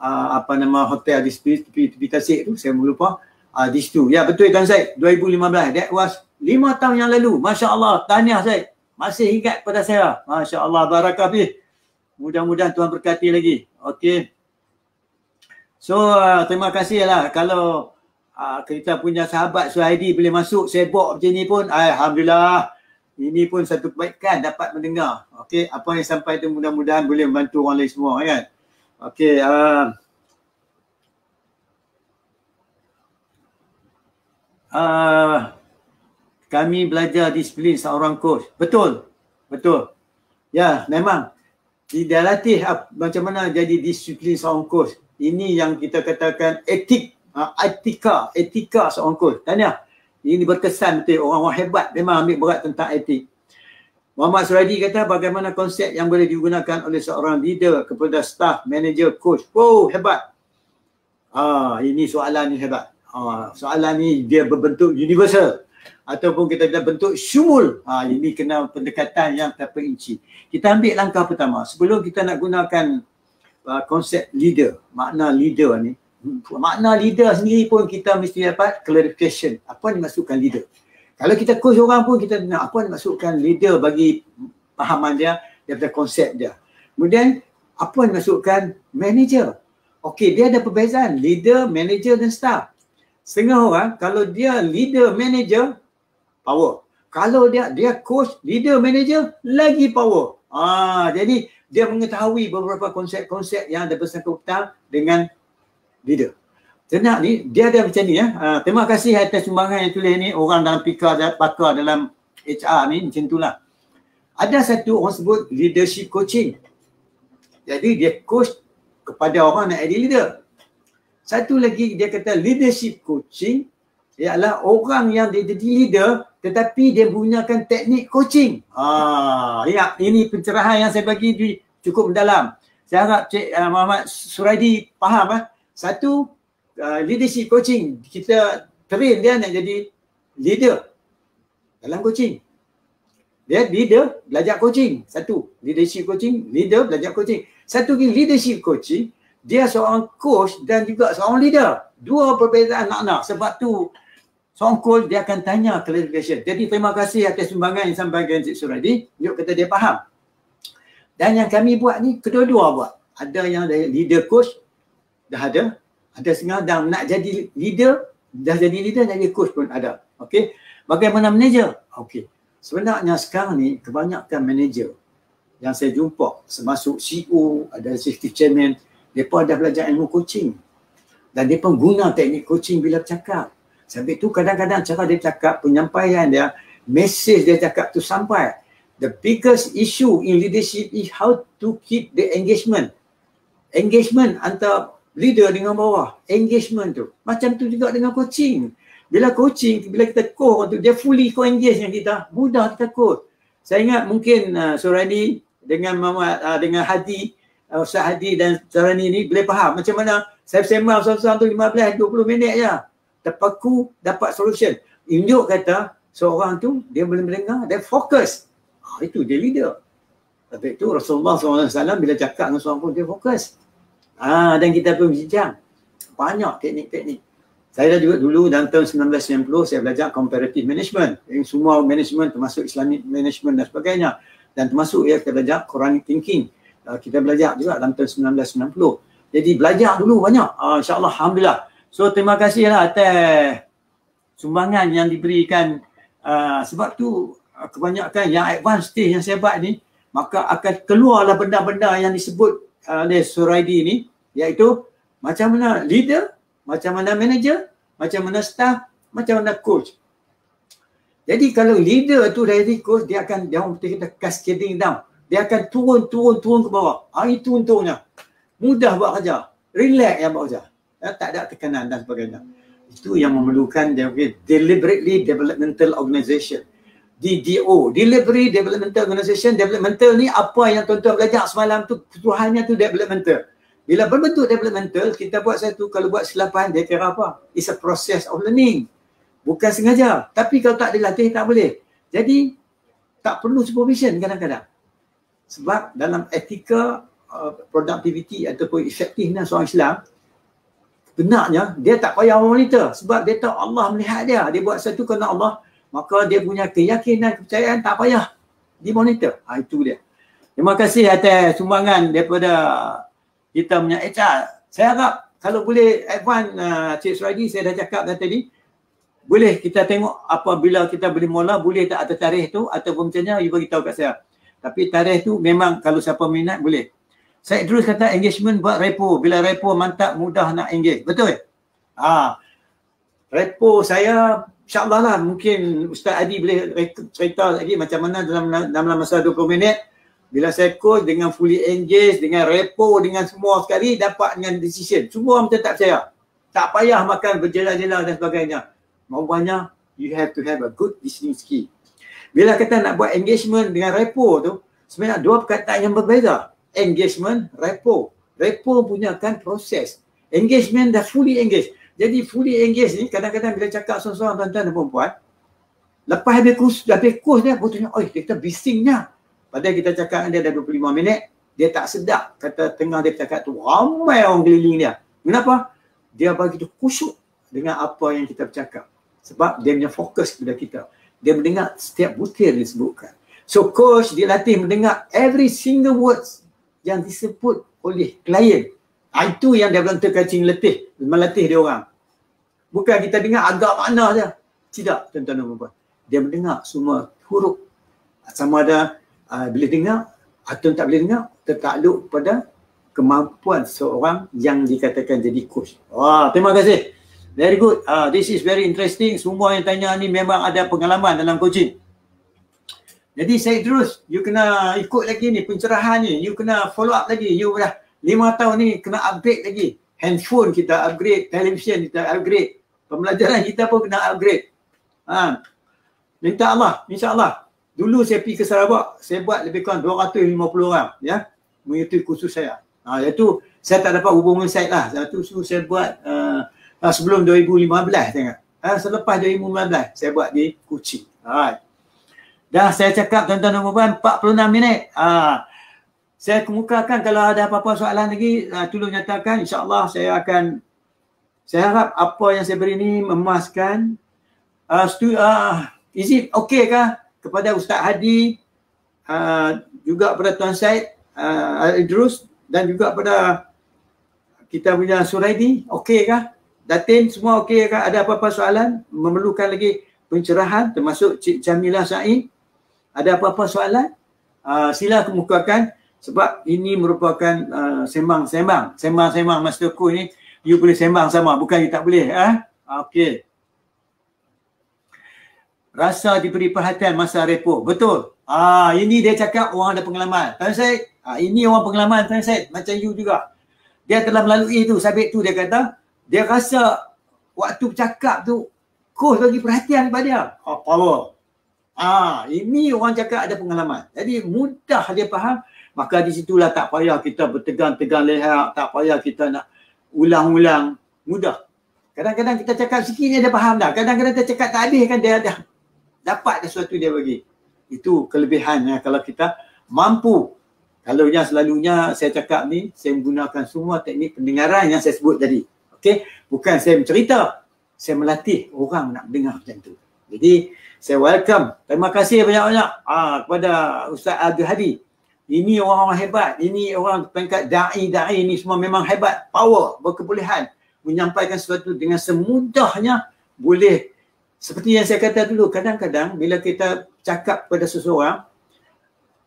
Speaker 1: uh, apa nama hotel di tepi, tepi Tasik tu, saya lupa. Ah, di situ. Ya, betul Tuan Syed, 2015. That was lima tahun yang lalu. Masya Allah, tahniah saya. Masih ingat pada saya. Masya Allah, barakah bih. Mudah-mudahan Tuhan berkati lagi. Okey. So, uh, terima kasih lah. Kalau uh, kita punya sahabat Suhaidi boleh masuk sibuk macam ni pun, Alhamdulillah. Ini pun satu kebaikan dapat mendengar. Okey, apa yang sampai tu mudah-mudahan boleh membantu orang lain semua kan. Okey, uh, uh, kami belajar disiplin seorang coach. Betul. Betul. Ya, memang. Dia latih macam mana jadi disiplin seorang coach. Ini yang kita katakan etik, uh, etika, etika seorang coach. Tanya, ini berkesan betul orang-orang hebat memang ambil berat tentang etik. Muhammad Suradi kata bagaimana konsep yang boleh digunakan oleh seorang leader kepada staff, manager, coach. Oh, hebat. Ah, ini soalan ni hebat. Ah, soalan ni dia berbentuk universal ataupun kita dah bentuk syumul. Ah, ini kena pendekatan yang terperinci. Kita ambil langkah pertama. Sebelum kita nak gunakan uh, konsep leader, makna leader ni, makna leader sendiri pun kita mesti dapat clarification. Apa yang dimaksudkan leader? Kalau kita coach orang pun kita nak apa yang dimaksudkan leader bagi pahaman dia daripada konsep dia. Kemudian apa yang dimaksudkan manager? Okey, dia ada perbezaan leader, manager dan staff. Setengah orang kalau dia leader, manager, power. Kalau dia dia coach, leader, manager, lagi power. Ah, jadi dia mengetahui beberapa konsep-konsep yang ada bersangkutan dengan leader. Tenang ni, dia ada macam ni ya. Uh, terima kasih atas sumbangan yang tulis ni orang dalam pikar dan pakar dalam HR ni macam itulah. Ada satu orang sebut leadership coaching. Jadi dia coach kepada orang nak jadi leader. Satu lagi dia kata leadership coaching ialah orang yang dia jadi leader tetapi dia gunakan teknik coaching. Ah, ya, ini pencerahan yang saya bagi di cukup mendalam. Saya harap Cik uh, Muhammad Suraidi faham ah. Satu uh, leadership coaching kita train dia nak jadi leader dalam coaching. Dia leader belajar coaching satu. Leadership coaching leader belajar coaching. Satu lagi leadership coaching dia seorang coach dan juga seorang leader. Dua perbezaan makna sebab tu seorang coach dia akan tanya clarification. Jadi terima kasih atas sumbangan yang sampaikan Cik Suradi yuk kata dia faham. Dan yang kami buat ni kedua-dua buat. Ada yang leader coach dah ada ada setengah dah nak jadi leader, dah jadi leader jadi coach pun ada. Okey. Bagaimana manager? Okey. Sebenarnya sekarang ni kebanyakan manager yang saya jumpa termasuk CEO, ada executive chairman, mereka dah belajar ilmu coaching. Dan dia guna teknik coaching bila bercakap. Sampai tu kadang-kadang cara dia cakap, penyampaian dia, message dia cakap tu sampai. The biggest issue in leadership is how to keep the engagement. Engagement antara leader dengan bawah engagement tu. Macam tu juga dengan coaching. Bila coaching bila kita coach orang tu dia fully co-engage dengan kita. Mudah kita coach. Saya ingat mungkin uh, Surani dengan Mama uh, dengan Hadi uh, Ustaz Hadi dan Surani ni boleh faham macam mana saya sembang seorang-seorang tu 15 20 minit je. Terpaku dapat solution. Injuk kata seorang tu dia boleh mendengar dia fokus. Ah, itu dia leader. Tapi itu Rasulullah SAW bila cakap dengan seorang pun dia fokus Ah dan kita pun bincang banyak teknik-teknik. Saya dah juga dulu dalam tahun 1990 saya belajar comparative management. Yang semua management termasuk Islamic management dan sebagainya. Dan termasuk ya kita belajar Quranic thinking. Uh, kita belajar juga dalam tahun 1990. Jadi belajar dulu banyak. Uh, InsyaAllah Alhamdulillah. So terima kasihlah atas sumbangan yang diberikan. Uh, sebab tu kebanyakan yang advance stage yang saya buat ni maka akan keluarlah benda-benda yang disebut oleh Suraidi ni iaitu macam mana leader, macam mana manager, macam mana staff, macam mana coach. Jadi kalau leader tu dari coach dia akan dia orang kita cascading down. Dia akan turun turun turun ke bawah. Ha itu untungnya. Mudah buat kerja. Relax yang buat kerja. Ya, tak ada tekanan dan sebagainya. Itu yang memerlukan dia deliberately developmental organization. DDO, Delivery Developmental Organization. Developmental ni apa yang tuan-tuan belajar semalam tu, ketuhannya tu developmental. Bila berbentuk developmental, kita buat satu, kalau buat silapan, dia kira apa? It's a process of learning. Bukan sengaja. Tapi kalau tak dilatih, tak boleh. Jadi, tak perlu supervision kadang-kadang. Sebab dalam etika uh, productivity ataupun effectiveness seorang Islam, benarnya dia tak payah monitor. Sebab dia tahu Allah melihat dia. Dia buat satu kerana Allah maka dia punya keyakinan kepercayaan tak payah dimonitor. Ha, itu dia. Terima kasih atas sumbangan daripada kita punya HR. Saya harap kalau boleh Advan uh, Cik Suradi saya dah cakap dah tadi boleh kita tengok apabila kita boleh mula boleh tak ada tarikh tu ataupun macam mana you beritahu kat saya. Tapi tarikh tu memang kalau siapa minat boleh. Saya terus kata engagement buat repo. Bila repo mantap mudah nak engage. Betul? Ah. Repo saya InsyaAllah lah mungkin Ustaz Adi boleh cerita lagi macam mana dalam dalam masa 20 minit Bila saya coach dengan fully engaged, dengan repo, dengan semua sekali dapat dengan decision. Semua orang macam tak percaya. Tak payah makan berjela-jela dan sebagainya. Maupanya you have to have a good listening skill. Bila kita nak buat engagement dengan repo tu, sebenarnya dua perkataan yang berbeza. Engagement, repo. Repo punya kan proses. Engagement dah fully engaged. Jadi fully engaged ni kadang-kadang bila cakap seorang-seorang tuan-tuan dan perempuan, lepas habis kurs, habis kurs dia, betulnya, oh kita bisingnya. Padahal kita cakap dia dah 25 minit, dia tak sedap kata tengah dia cakap tu ramai orang keliling dia. Kenapa? Dia bagi tu khusyuk dengan apa yang kita bercakap. Sebab dia punya fokus kepada kita. Dia mendengar setiap butir disebutkan. So coach dilatih mendengar every single words yang disebut oleh klien. Itu yang dia bilang terkacing letih, melatih dia orang. Bukan kita dengar agak makna saja. Tidak, tuan-tuan dan puan Dia mendengar semua huruf. Sama ada uh, boleh dengar atau tak boleh dengar, tertakluk pada kemampuan seorang yang dikatakan jadi coach. Wah, terima kasih. Very good. Uh, this is very interesting. Semua yang tanya ni memang ada pengalaman dalam coaching. Jadi saya terus, you kena ikut lagi ni pencerahan ni. You kena follow up lagi. You dah lima tahun ni kena upgrade lagi. Handphone kita upgrade, television kita upgrade. Pembelajaran kita pun kena upgrade. Ha. Minta Allah, insyaAllah. Dulu saya pergi ke Sarawak, saya buat lebih kurang 250 orang ya, mengikuti kursus saya. Ha, iaitu saya tak dapat hubungan saya lah. Satu tu saya buat uh, sebelum 2015 tengok. Ha, selepas 2015 saya buat di Kuching. Alright. Dah saya cakap tuan-tuan dan puan 46 minit. Ha, saya kemukakan kalau ada apa-apa soalan lagi uh, tolong nyatakan insyaallah saya akan saya harap apa yang saya beri ni memuaskan. Uh, stu, uh, is it okay kah kepada Ustaz Hadi uh, juga kepada Tuan Syed uh, Idrus dan juga kepada kita punya Suraidi? Okey kah? Datin semua okey kah? Ada apa-apa soalan? Memerlukan lagi pencerahan termasuk Cik Jamilah Said. Ada apa-apa soalan? Uh, sila kemukakan sebab ini merupakan uh, sembang-sembang. Sembang-sembang Master Ku ni you boleh sembang sama bukan you tak boleh eh? Okey. Rasa diberi perhatian masa repo. Betul. Ah ini dia cakap orang ada pengalaman. Tuan saya, ah, ini orang pengalaman tuan saya macam you juga. Dia telah melalui itu sabit tu dia kata dia rasa waktu bercakap tu coach bagi perhatian kepada dia. Oh, power. Ah, ini orang cakap ada pengalaman. Jadi mudah dia faham. Maka di situlah tak payah kita bertegang-tegang leher, tak payah kita nak ulang-ulang. Mudah. Kadang-kadang kita cakap sikit dia faham dah. Kadang-kadang kita cakap tak habis kan dia dah dapat sesuatu dia bagi. Itu kelebihannya kalau kita mampu. Kalau yang selalunya saya cakap ni, saya menggunakan semua teknik pendengaran yang saya sebut tadi. Okey, bukan saya bercerita. Saya melatih orang nak dengar macam tu. Jadi saya welcome. Terima kasih banyak-banyak ah, kepada Ustaz Abdul Hadi. Ini orang-orang hebat. Ini orang pengkat da'i-da'i ini semua memang hebat. Power, berkebolehan. Menyampaikan sesuatu dengan semudahnya boleh. Seperti yang saya kata dulu, kadang-kadang bila kita cakap pada seseorang,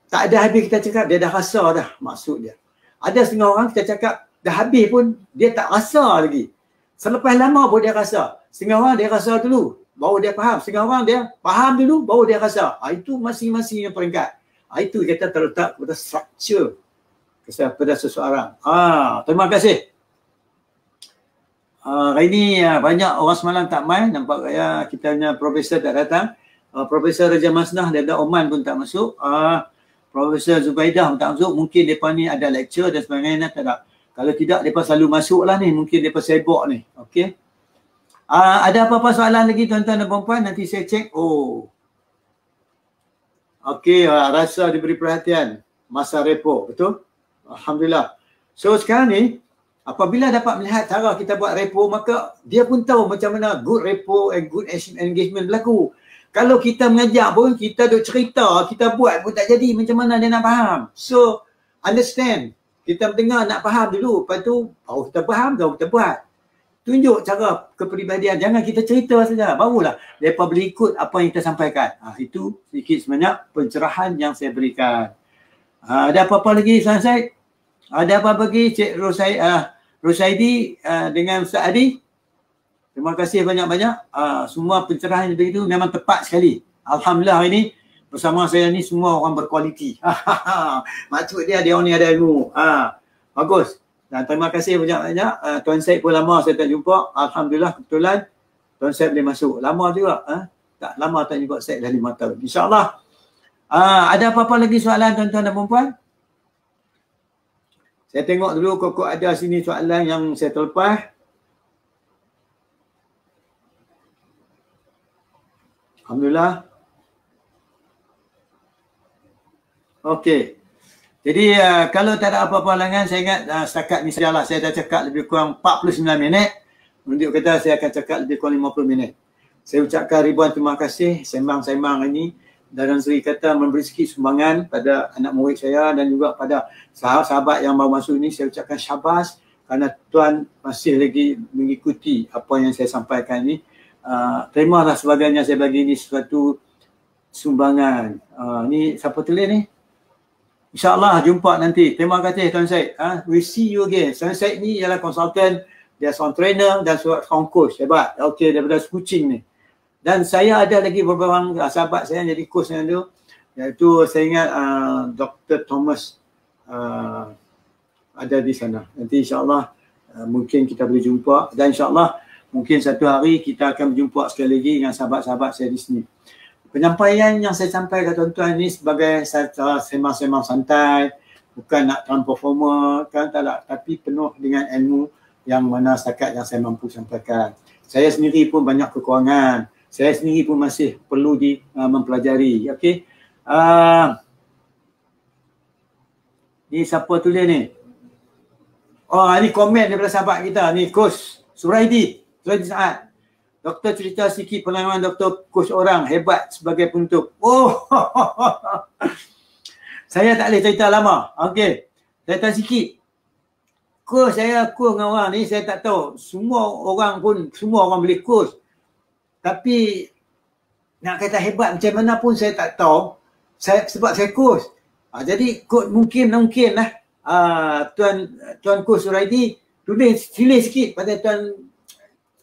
Speaker 1: tak ada habis kita cakap, dia dah rasa dah maksud dia. Ada setengah orang kita cakap, dah habis pun dia tak rasa lagi. Selepas lama pun dia rasa. Setengah orang dia rasa dulu baru dia faham. Setengah orang dia faham dulu baru dia rasa. Ha, itu masing-masing yang peringkat. Ha, itu kita terletak pada structure kepada seseorang. Ha, terima kasih. Uh, hari ni uh, banyak orang semalam tak main. Nampak ya kita punya profesor tak datang. Uh, Profesor Raja Masnah ada Oman pun tak masuk. Uh, Profesor Zubaidah pun tak masuk. Mungkin mereka ni ada lecture dan sebagainya tak ada. Kalau tidak mereka selalu masuk lah ni. Mungkin mereka sibuk ni. Okay Uh, ada apa-apa soalan lagi tuan-tuan dan puan Nanti saya cek. Oh. Okey, uh, rasa diberi perhatian masa repo. Betul? Alhamdulillah. So sekarang ni, apabila dapat melihat cara kita buat repo, maka dia pun tahu macam mana good repo and good engagement berlaku. Kalau kita mengajar pun, kita duk cerita, kita buat pun tak jadi macam mana dia nak faham. So, understand. Kita mendengar nak faham dulu. Lepas tu, baru kita faham, baru kita buat tunjuk cara kepribadian. Jangan kita cerita saja barulah depa boleh ikut apa yang kita sampaikan. Ha, itu sedikit sebanyak pencerahan yang saya berikan. Ha, ada apa-apa lagi Tuan Syed? Ada apa-apa lagi Cik Rosai uh, Rosaidi uh, dengan Ustaz Adi? Terima kasih banyak-banyak. Uh, semua pencerahan yang begitu memang tepat sekali. Alhamdulillah ini bersama saya ni semua orang berkualiti. Maksud dia dia ni ada ilmu. Ha, bagus. Dan terima kasih banyak-banyak. Uh, Tuan Syed pun lama saya tak jumpa. Alhamdulillah kebetulan Tuan Syed boleh masuk. Lama juga. Ha? Tak lama tak jumpa Syed dah lima tahun. InsyaAllah. Uh, ada apa-apa lagi soalan tuan-tuan dan perempuan? Saya tengok dulu kok ada sini soalan yang saya terlepas. Alhamdulillah. Okey. Jadi uh, kalau tak ada apa-apa halangan, saya ingat uh, setakat ni sajalah saya dah cakap lebih kurang 49 minit. Menunjuk kata saya akan cakap lebih kurang 50 minit. Saya ucapkan ribuan terima kasih sembang-sembang ini. Dalam Seri kata memberi sikit sumbangan pada anak murid saya dan juga pada sahabat-sahabat yang baru masuk ini. Saya ucapkan syabas kerana Tuan masih lagi mengikuti apa yang saya sampaikan ini. Ah, terimalah sebagainya saya bagi ini sesuatu sumbangan. Uh, ni siapa tulis ni? InsyaAllah jumpa nanti. Terima kasih Tuan Syed. Uh, we see you again. Tuan Syed ni ialah konsultan, dia seorang trainer dan seorang coach. Hebat. Okay, daripada kucing ni. Dan saya ada lagi beberapa orang sahabat saya yang jadi coach yang tu. Iaitu saya ingat uh, Dr. Thomas uh, ada di sana. Nanti insyaAllah uh, mungkin kita boleh jumpa. Dan insyaAllah mungkin satu hari kita akan berjumpa sekali lagi dengan sahabat-sahabat saya di sini. Penyampaian yang saya sampaikan tuan-tuan ini sebagai saya sembang-sembang santai, bukan nak terang performer, kan tak lah, tapi penuh dengan ilmu yang mana setakat yang saya mampu sampaikan. Saya sendiri pun banyak kekurangan. Saya sendiri pun masih perlu di uh, mempelajari. Okey. Uh, ni siapa tulis ni? Oh, ini komen daripada sahabat kita. Ni Kus Suraidi. Tuan Saat. Doktor cerita sikit pengalaman doktor coach orang hebat sebagai penutup. Oh, saya tak boleh cerita lama. Okey, cerita sikit. Coach saya coach dengan orang ni saya tak tahu. Semua orang pun, semua orang boleh coach. Tapi nak kata hebat macam mana pun saya tak tahu. Saya, sebab saya coach. Ha, jadi coach mungkin mungkin lah. Uh, tuan Tuan Coach Suraidi tulis sikit pada Tuan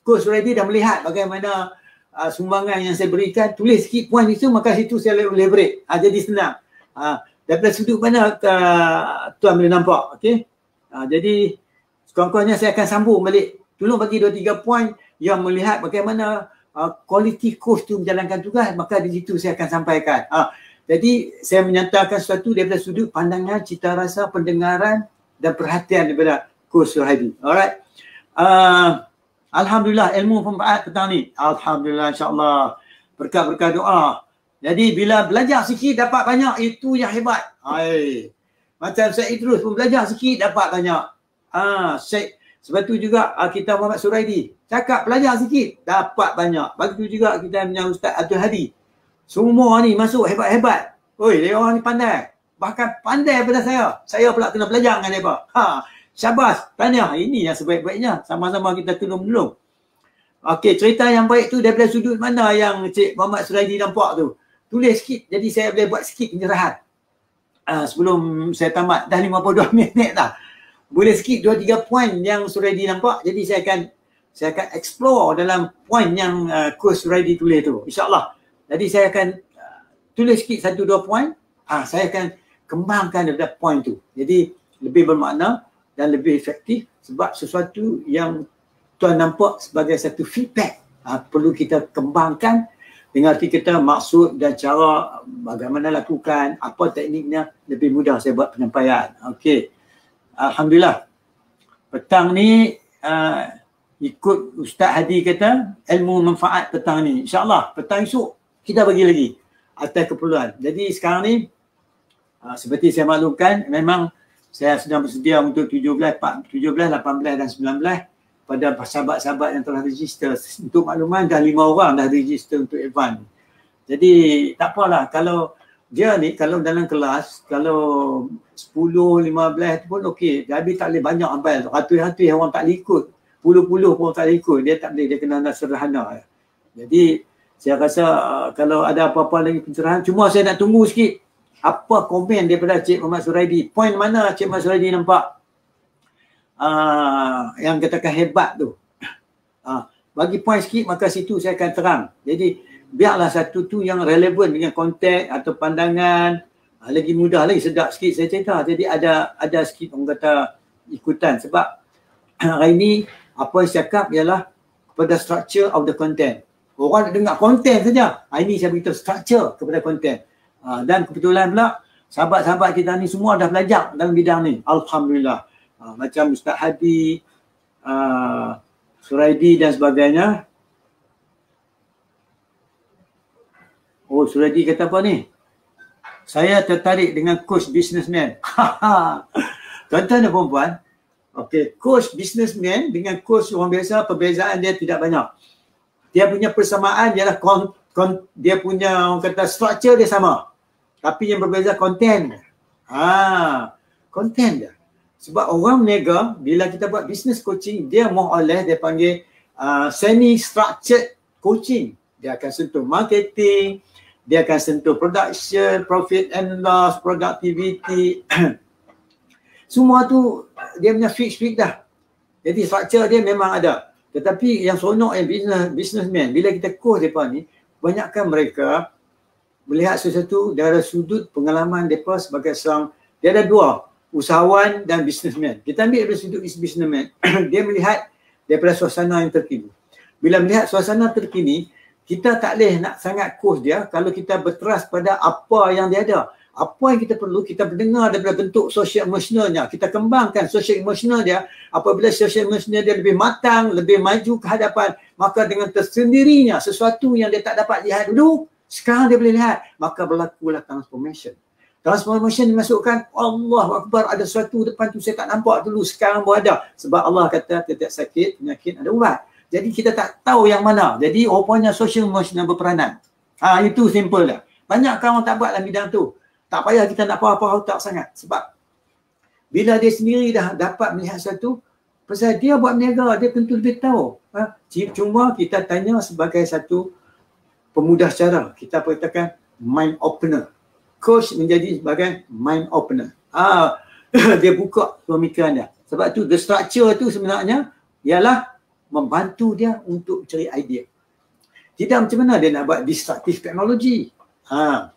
Speaker 1: coach already dah melihat bagaimana uh, sumbangan yang saya berikan, tulis sikit poin itu maka situ saya leverage. Uh, jadi senang. Uh, daripada sudut mana uh, tuan boleh nampak. Okay? Uh, jadi sekurang-kurangnya saya akan sambung balik. Tolong bagi dua tiga poin yang melihat bagaimana kualiti uh, coach tu menjalankan tugas maka di situ saya akan sampaikan. Uh, jadi saya menyatakan sesuatu daripada sudut pandangan, cita rasa, pendengaran dan perhatian daripada coach Suhaidi. Alright. Uh, Alhamdulillah ilmu pempaat petang ni. Alhamdulillah insyaAllah. Berkat-berkat doa. Jadi bila belajar sikit dapat banyak itu yang hebat. Hai. Macam Syed Idrus pun belajar sikit dapat banyak. Ah, Syed sebab tu juga ah, kita Muhammad Suraidi. Cakap belajar sikit dapat banyak. Begitu juga kita punya Ustaz Abdul Hadi. Semua ni masuk hebat-hebat. Oi, dia orang ni pandai. Bahkan pandai daripada saya. Saya pula kena belajar dengan mereka. Ha. Syabas, tanya. Ini yang sebaik-baiknya. Sama-sama kita tolong-menolong. Okey, cerita yang baik tu daripada sudut mana yang Cik Muhammad Suraidi nampak tu. Tulis sikit. Jadi saya boleh buat sikit penyerahan. Uh, sebelum saya tamat. Dah 52 minit dah. Boleh sikit 2-3 poin yang Suraidi nampak. Jadi saya akan saya akan explore dalam poin yang uh, Coach Suraidi tulis tu. InsyaAllah. Jadi saya akan uh, tulis sikit satu dua poin. Uh, saya akan kembangkan daripada poin tu. Jadi lebih bermakna dan lebih efektif sebab sesuatu yang tuan nampak sebagai satu feedback. Ha, perlu kita kembangkan dengan arti kita maksud dan cara bagaimana lakukan apa tekniknya lebih mudah saya buat penyampaian. Okey. Alhamdulillah. Petang ni uh, ikut ustaz Hadi kata ilmu manfaat petang ni. Insyaallah petang esok kita bagi lagi atas keperluan. Jadi sekarang ni uh, seperti saya maklumkan memang saya sedang bersedia untuk 17, 17, 18 dan 19 pada sahabat-sahabat yang telah register. Untuk makluman dah lima orang dah register untuk Evan. Jadi tak apalah kalau dia ni kalau dalam kelas kalau 10, 15 tu pun okey. Jadi tak boleh banyak ambil. Ratus-ratus orang tak boleh ikut. Puluh-puluh pun tak boleh ikut. Dia tak boleh. Dia kena nak sederhana. Jadi saya rasa uh, kalau ada apa-apa lagi pencerahan. Cuma saya nak tunggu sikit apa komen daripada Cik Muhammad Suraidi? Poin mana Cik Muhammad Suraidi nampak? Uh, yang katakan hebat tu. Uh, bagi poin sikit maka situ saya akan terang. Jadi biarlah satu tu yang relevan dengan konteks atau pandangan. Uh, lagi mudah lagi sedap sikit saya cerita. Jadi ada ada sikit orang kata ikutan. Sebab hari ini apa yang saya cakap ialah kepada structure of the content. Orang nak dengar content saja. Hari ini saya beritahu structure kepada content uh, dan kebetulan pula sahabat-sahabat kita ni semua dah belajar dalam bidang ni Alhamdulillah uh, macam Ustaz Hadi uh, Suraidi dan sebagainya Oh, Suradi kata apa ni? Saya tertarik dengan coach businessman. Tuan-tuan dan perempuan, okay, coach businessman dengan coach orang biasa, perbezaan dia tidak banyak. Dia punya persamaan ialah kon, kon, dia punya orang kata structure dia sama. Tapi yang berbeza content. Ha, content dia. Sebab orang meniaga, bila kita buat business coaching, dia more or less dia panggil uh, semi-structured coaching. Dia akan sentuh marketing, dia akan sentuh production, profit and loss, productivity. Semua tu dia punya fix fix dah. Jadi structure dia memang ada. Tetapi yang sonok yang business businessman bila kita coach depa ni, banyakkan mereka melihat sesuatu dari sudut pengalaman depa sebagai seorang dia ada dua, usahawan dan businessman. Kita ambil dari sudut businessman, dia melihat daripada suasana yang terkini. Bila melihat suasana terkini, kita tak boleh nak sangat coach dia kalau kita berteras pada apa yang dia ada. Apa yang kita perlu, kita mendengar daripada bentuk social emotionalnya. Kita kembangkan social emotional dia. Apabila social emotional dia lebih matang, lebih maju ke hadapan, maka dengan tersendirinya sesuatu yang dia tak dapat lihat dulu, sekarang dia boleh lihat. Maka berlakulah transformation. Transformation dimasukkan Allah Akbar ada sesuatu depan tu saya tak nampak dulu sekarang pun ada. Sebab Allah kata tiap sakit, penyakit ada ubat. Jadi kita tak tahu yang mana. Jadi rupanya social emotional berperanan. Ha, itu simple lah. Banyak kawan tak buat dalam bidang tu. Tak payah kita nak apa-apa tak sangat. Sebab bila dia sendiri dah dapat melihat satu, pasal dia buat niaga, dia tentu lebih tahu. Ha? Cuma kita tanya sebagai satu pemudah cara. Kita perkatakan mind opener. Coach menjadi sebagai mind opener. Ha, dia buka pemikiran dia. Sebab tu the structure tu sebenarnya ialah membantu dia untuk cari idea. Tidak macam mana dia nak buat destructive teknologi. Ha.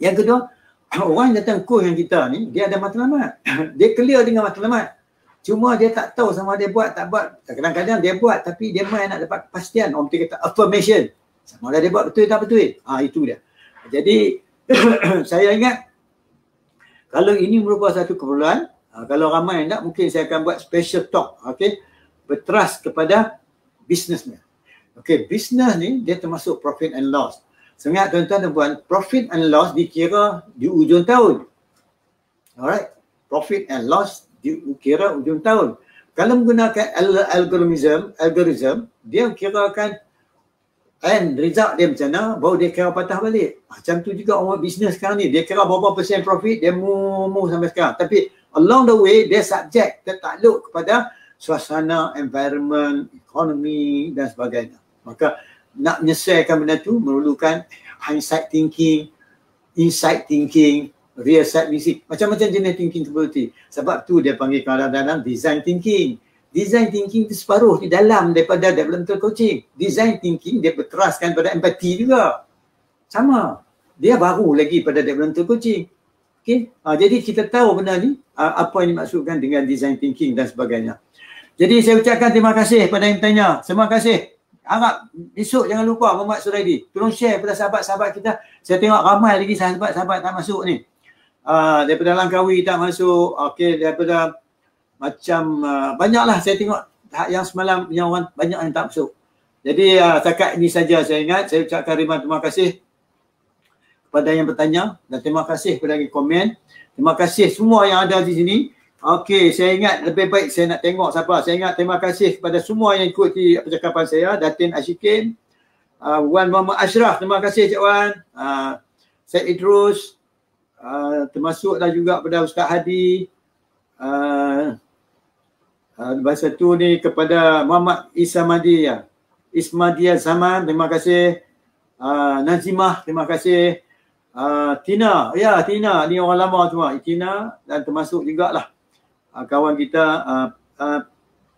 Speaker 1: Yang kedua, orang datang course yang kita ni, dia ada matlamat. dia clear dengan matlamat. Cuma dia tak tahu sama dia buat, tak buat. Kadang-kadang dia buat tapi dia main nak dapat kepastian. Orang kata affirmation. Sama ada dia buat betul tak betul. Ha, itu dia. Jadi, saya ingat kalau ini merupakan satu keperluan, ha, kalau ramai nak mungkin saya akan buat special talk. Okay bertrust kepada businessnya. Okay, business ni dia termasuk profit and loss. Sengat tuan-tuan dan puan, profit and loss dikira di ujung tahun. Alright, profit and loss dikira ujung tahun. Kalau menggunakan algorithm, algorithm dia kirakan and result dia macam mana, baru dia kira patah balik. Macam tu juga orang bisnes sekarang ni, dia kira berapa persen profit, dia mu, mu sampai sekarang. Tapi along the way, dia subject, tertakluk kepada suasana, environment, ekonomi dan sebagainya. Maka nak menyelesaikan benda tu memerlukan hindsight thinking, insight thinking, real side music. Macam-macam jenis thinking capability. Sebab tu dia panggil kadang-kadang design thinking. Design thinking tu separuh di dalam daripada developmental coaching. Design thinking dia berteraskan pada empati juga. Sama. Dia baru lagi pada developmental coaching. Okay. Ha, jadi kita tahu benda ni ha, apa yang dimaksudkan dengan design thinking dan sebagainya. Jadi saya ucapkan terima kasih kepada yang tanya. Terima kasih. Harap esok jangan lupa Muhammad Suraidi. Tolong share kepada sahabat-sahabat kita. Saya tengok ramai lagi sahabat-sahabat tak masuk ni. Uh, daripada Langkawi tak masuk. Okey, daripada macam uh, banyaklah saya tengok yang semalam yang orang banyak yang tak masuk. Jadi uh, setakat ini saja saya ingat. Saya ucapkan ribuan terima kasih kepada yang bertanya dan terima kasih kepada yang komen. Terima kasih semua yang ada di sini. Okey, saya ingat lebih baik saya nak tengok siapa. Saya ingat terima kasih kepada semua yang ikuti percakapan saya. Datin Ashikin, uh, Wan Muhammad Ashraf, terima kasih Cik Wan. Uh, Syed Idrus, uh, termasuklah juga kepada Ustaz Hadi. Uh, uh, bahasa tu ni kepada Muhammad Isa Madi ya. Ismadia Zaman, terima kasih. Uh, Nazimah, terima kasih. Uh, Tina, ya Tina, ni orang lama semua. Tina dan termasuk juga lah uh, kawan kita uh, uh,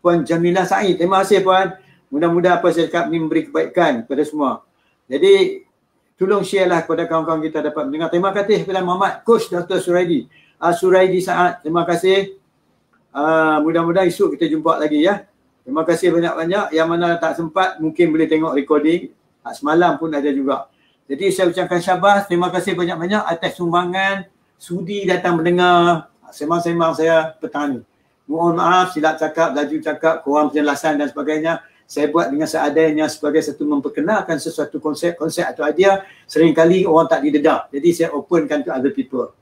Speaker 1: Puan Jamilah Said. Terima kasih Puan. Mudah-mudahan apa saya cakap ni memberi kebaikan kepada semua. Jadi tolong share lah kepada kawan-kawan kita dapat mendengar. Terima kasih kepada Muhammad Coach Dr. Suraidi. Uh, Suraidi Saad, terima kasih. Uh, mudah-mudahan esok kita jumpa lagi ya. Terima kasih banyak-banyak. Yang mana tak sempat mungkin boleh tengok recording. Uh, semalam pun ada juga. Jadi saya ucapkan syabas. Terima kasih banyak-banyak atas sumbangan. Sudi datang mendengar semang-semang saya petang ni. Mohon maaf silap cakap, laju cakap, kurang penjelasan dan sebagainya saya buat dengan seadanya sebagai satu memperkenalkan sesuatu konsep-konsep atau idea seringkali orang tak didedah. Jadi saya openkan to other people.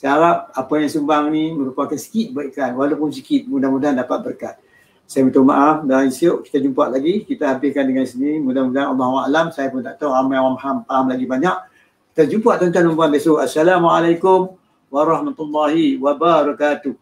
Speaker 1: Saya harap apa yang sumbang ni merupakan sikit kebaikan walaupun sikit mudah-mudahan dapat berkat. Saya minta maaf dan esok kita jumpa lagi. Kita habiskan dengan sini. Mudah-mudahan Allah Alam. Saya pun tak tahu ramai orang faham, faham lagi banyak. Kita jumpa tuan-tuan dan puan besok. Assalamualaikum warahmatullahi wabarakatuh.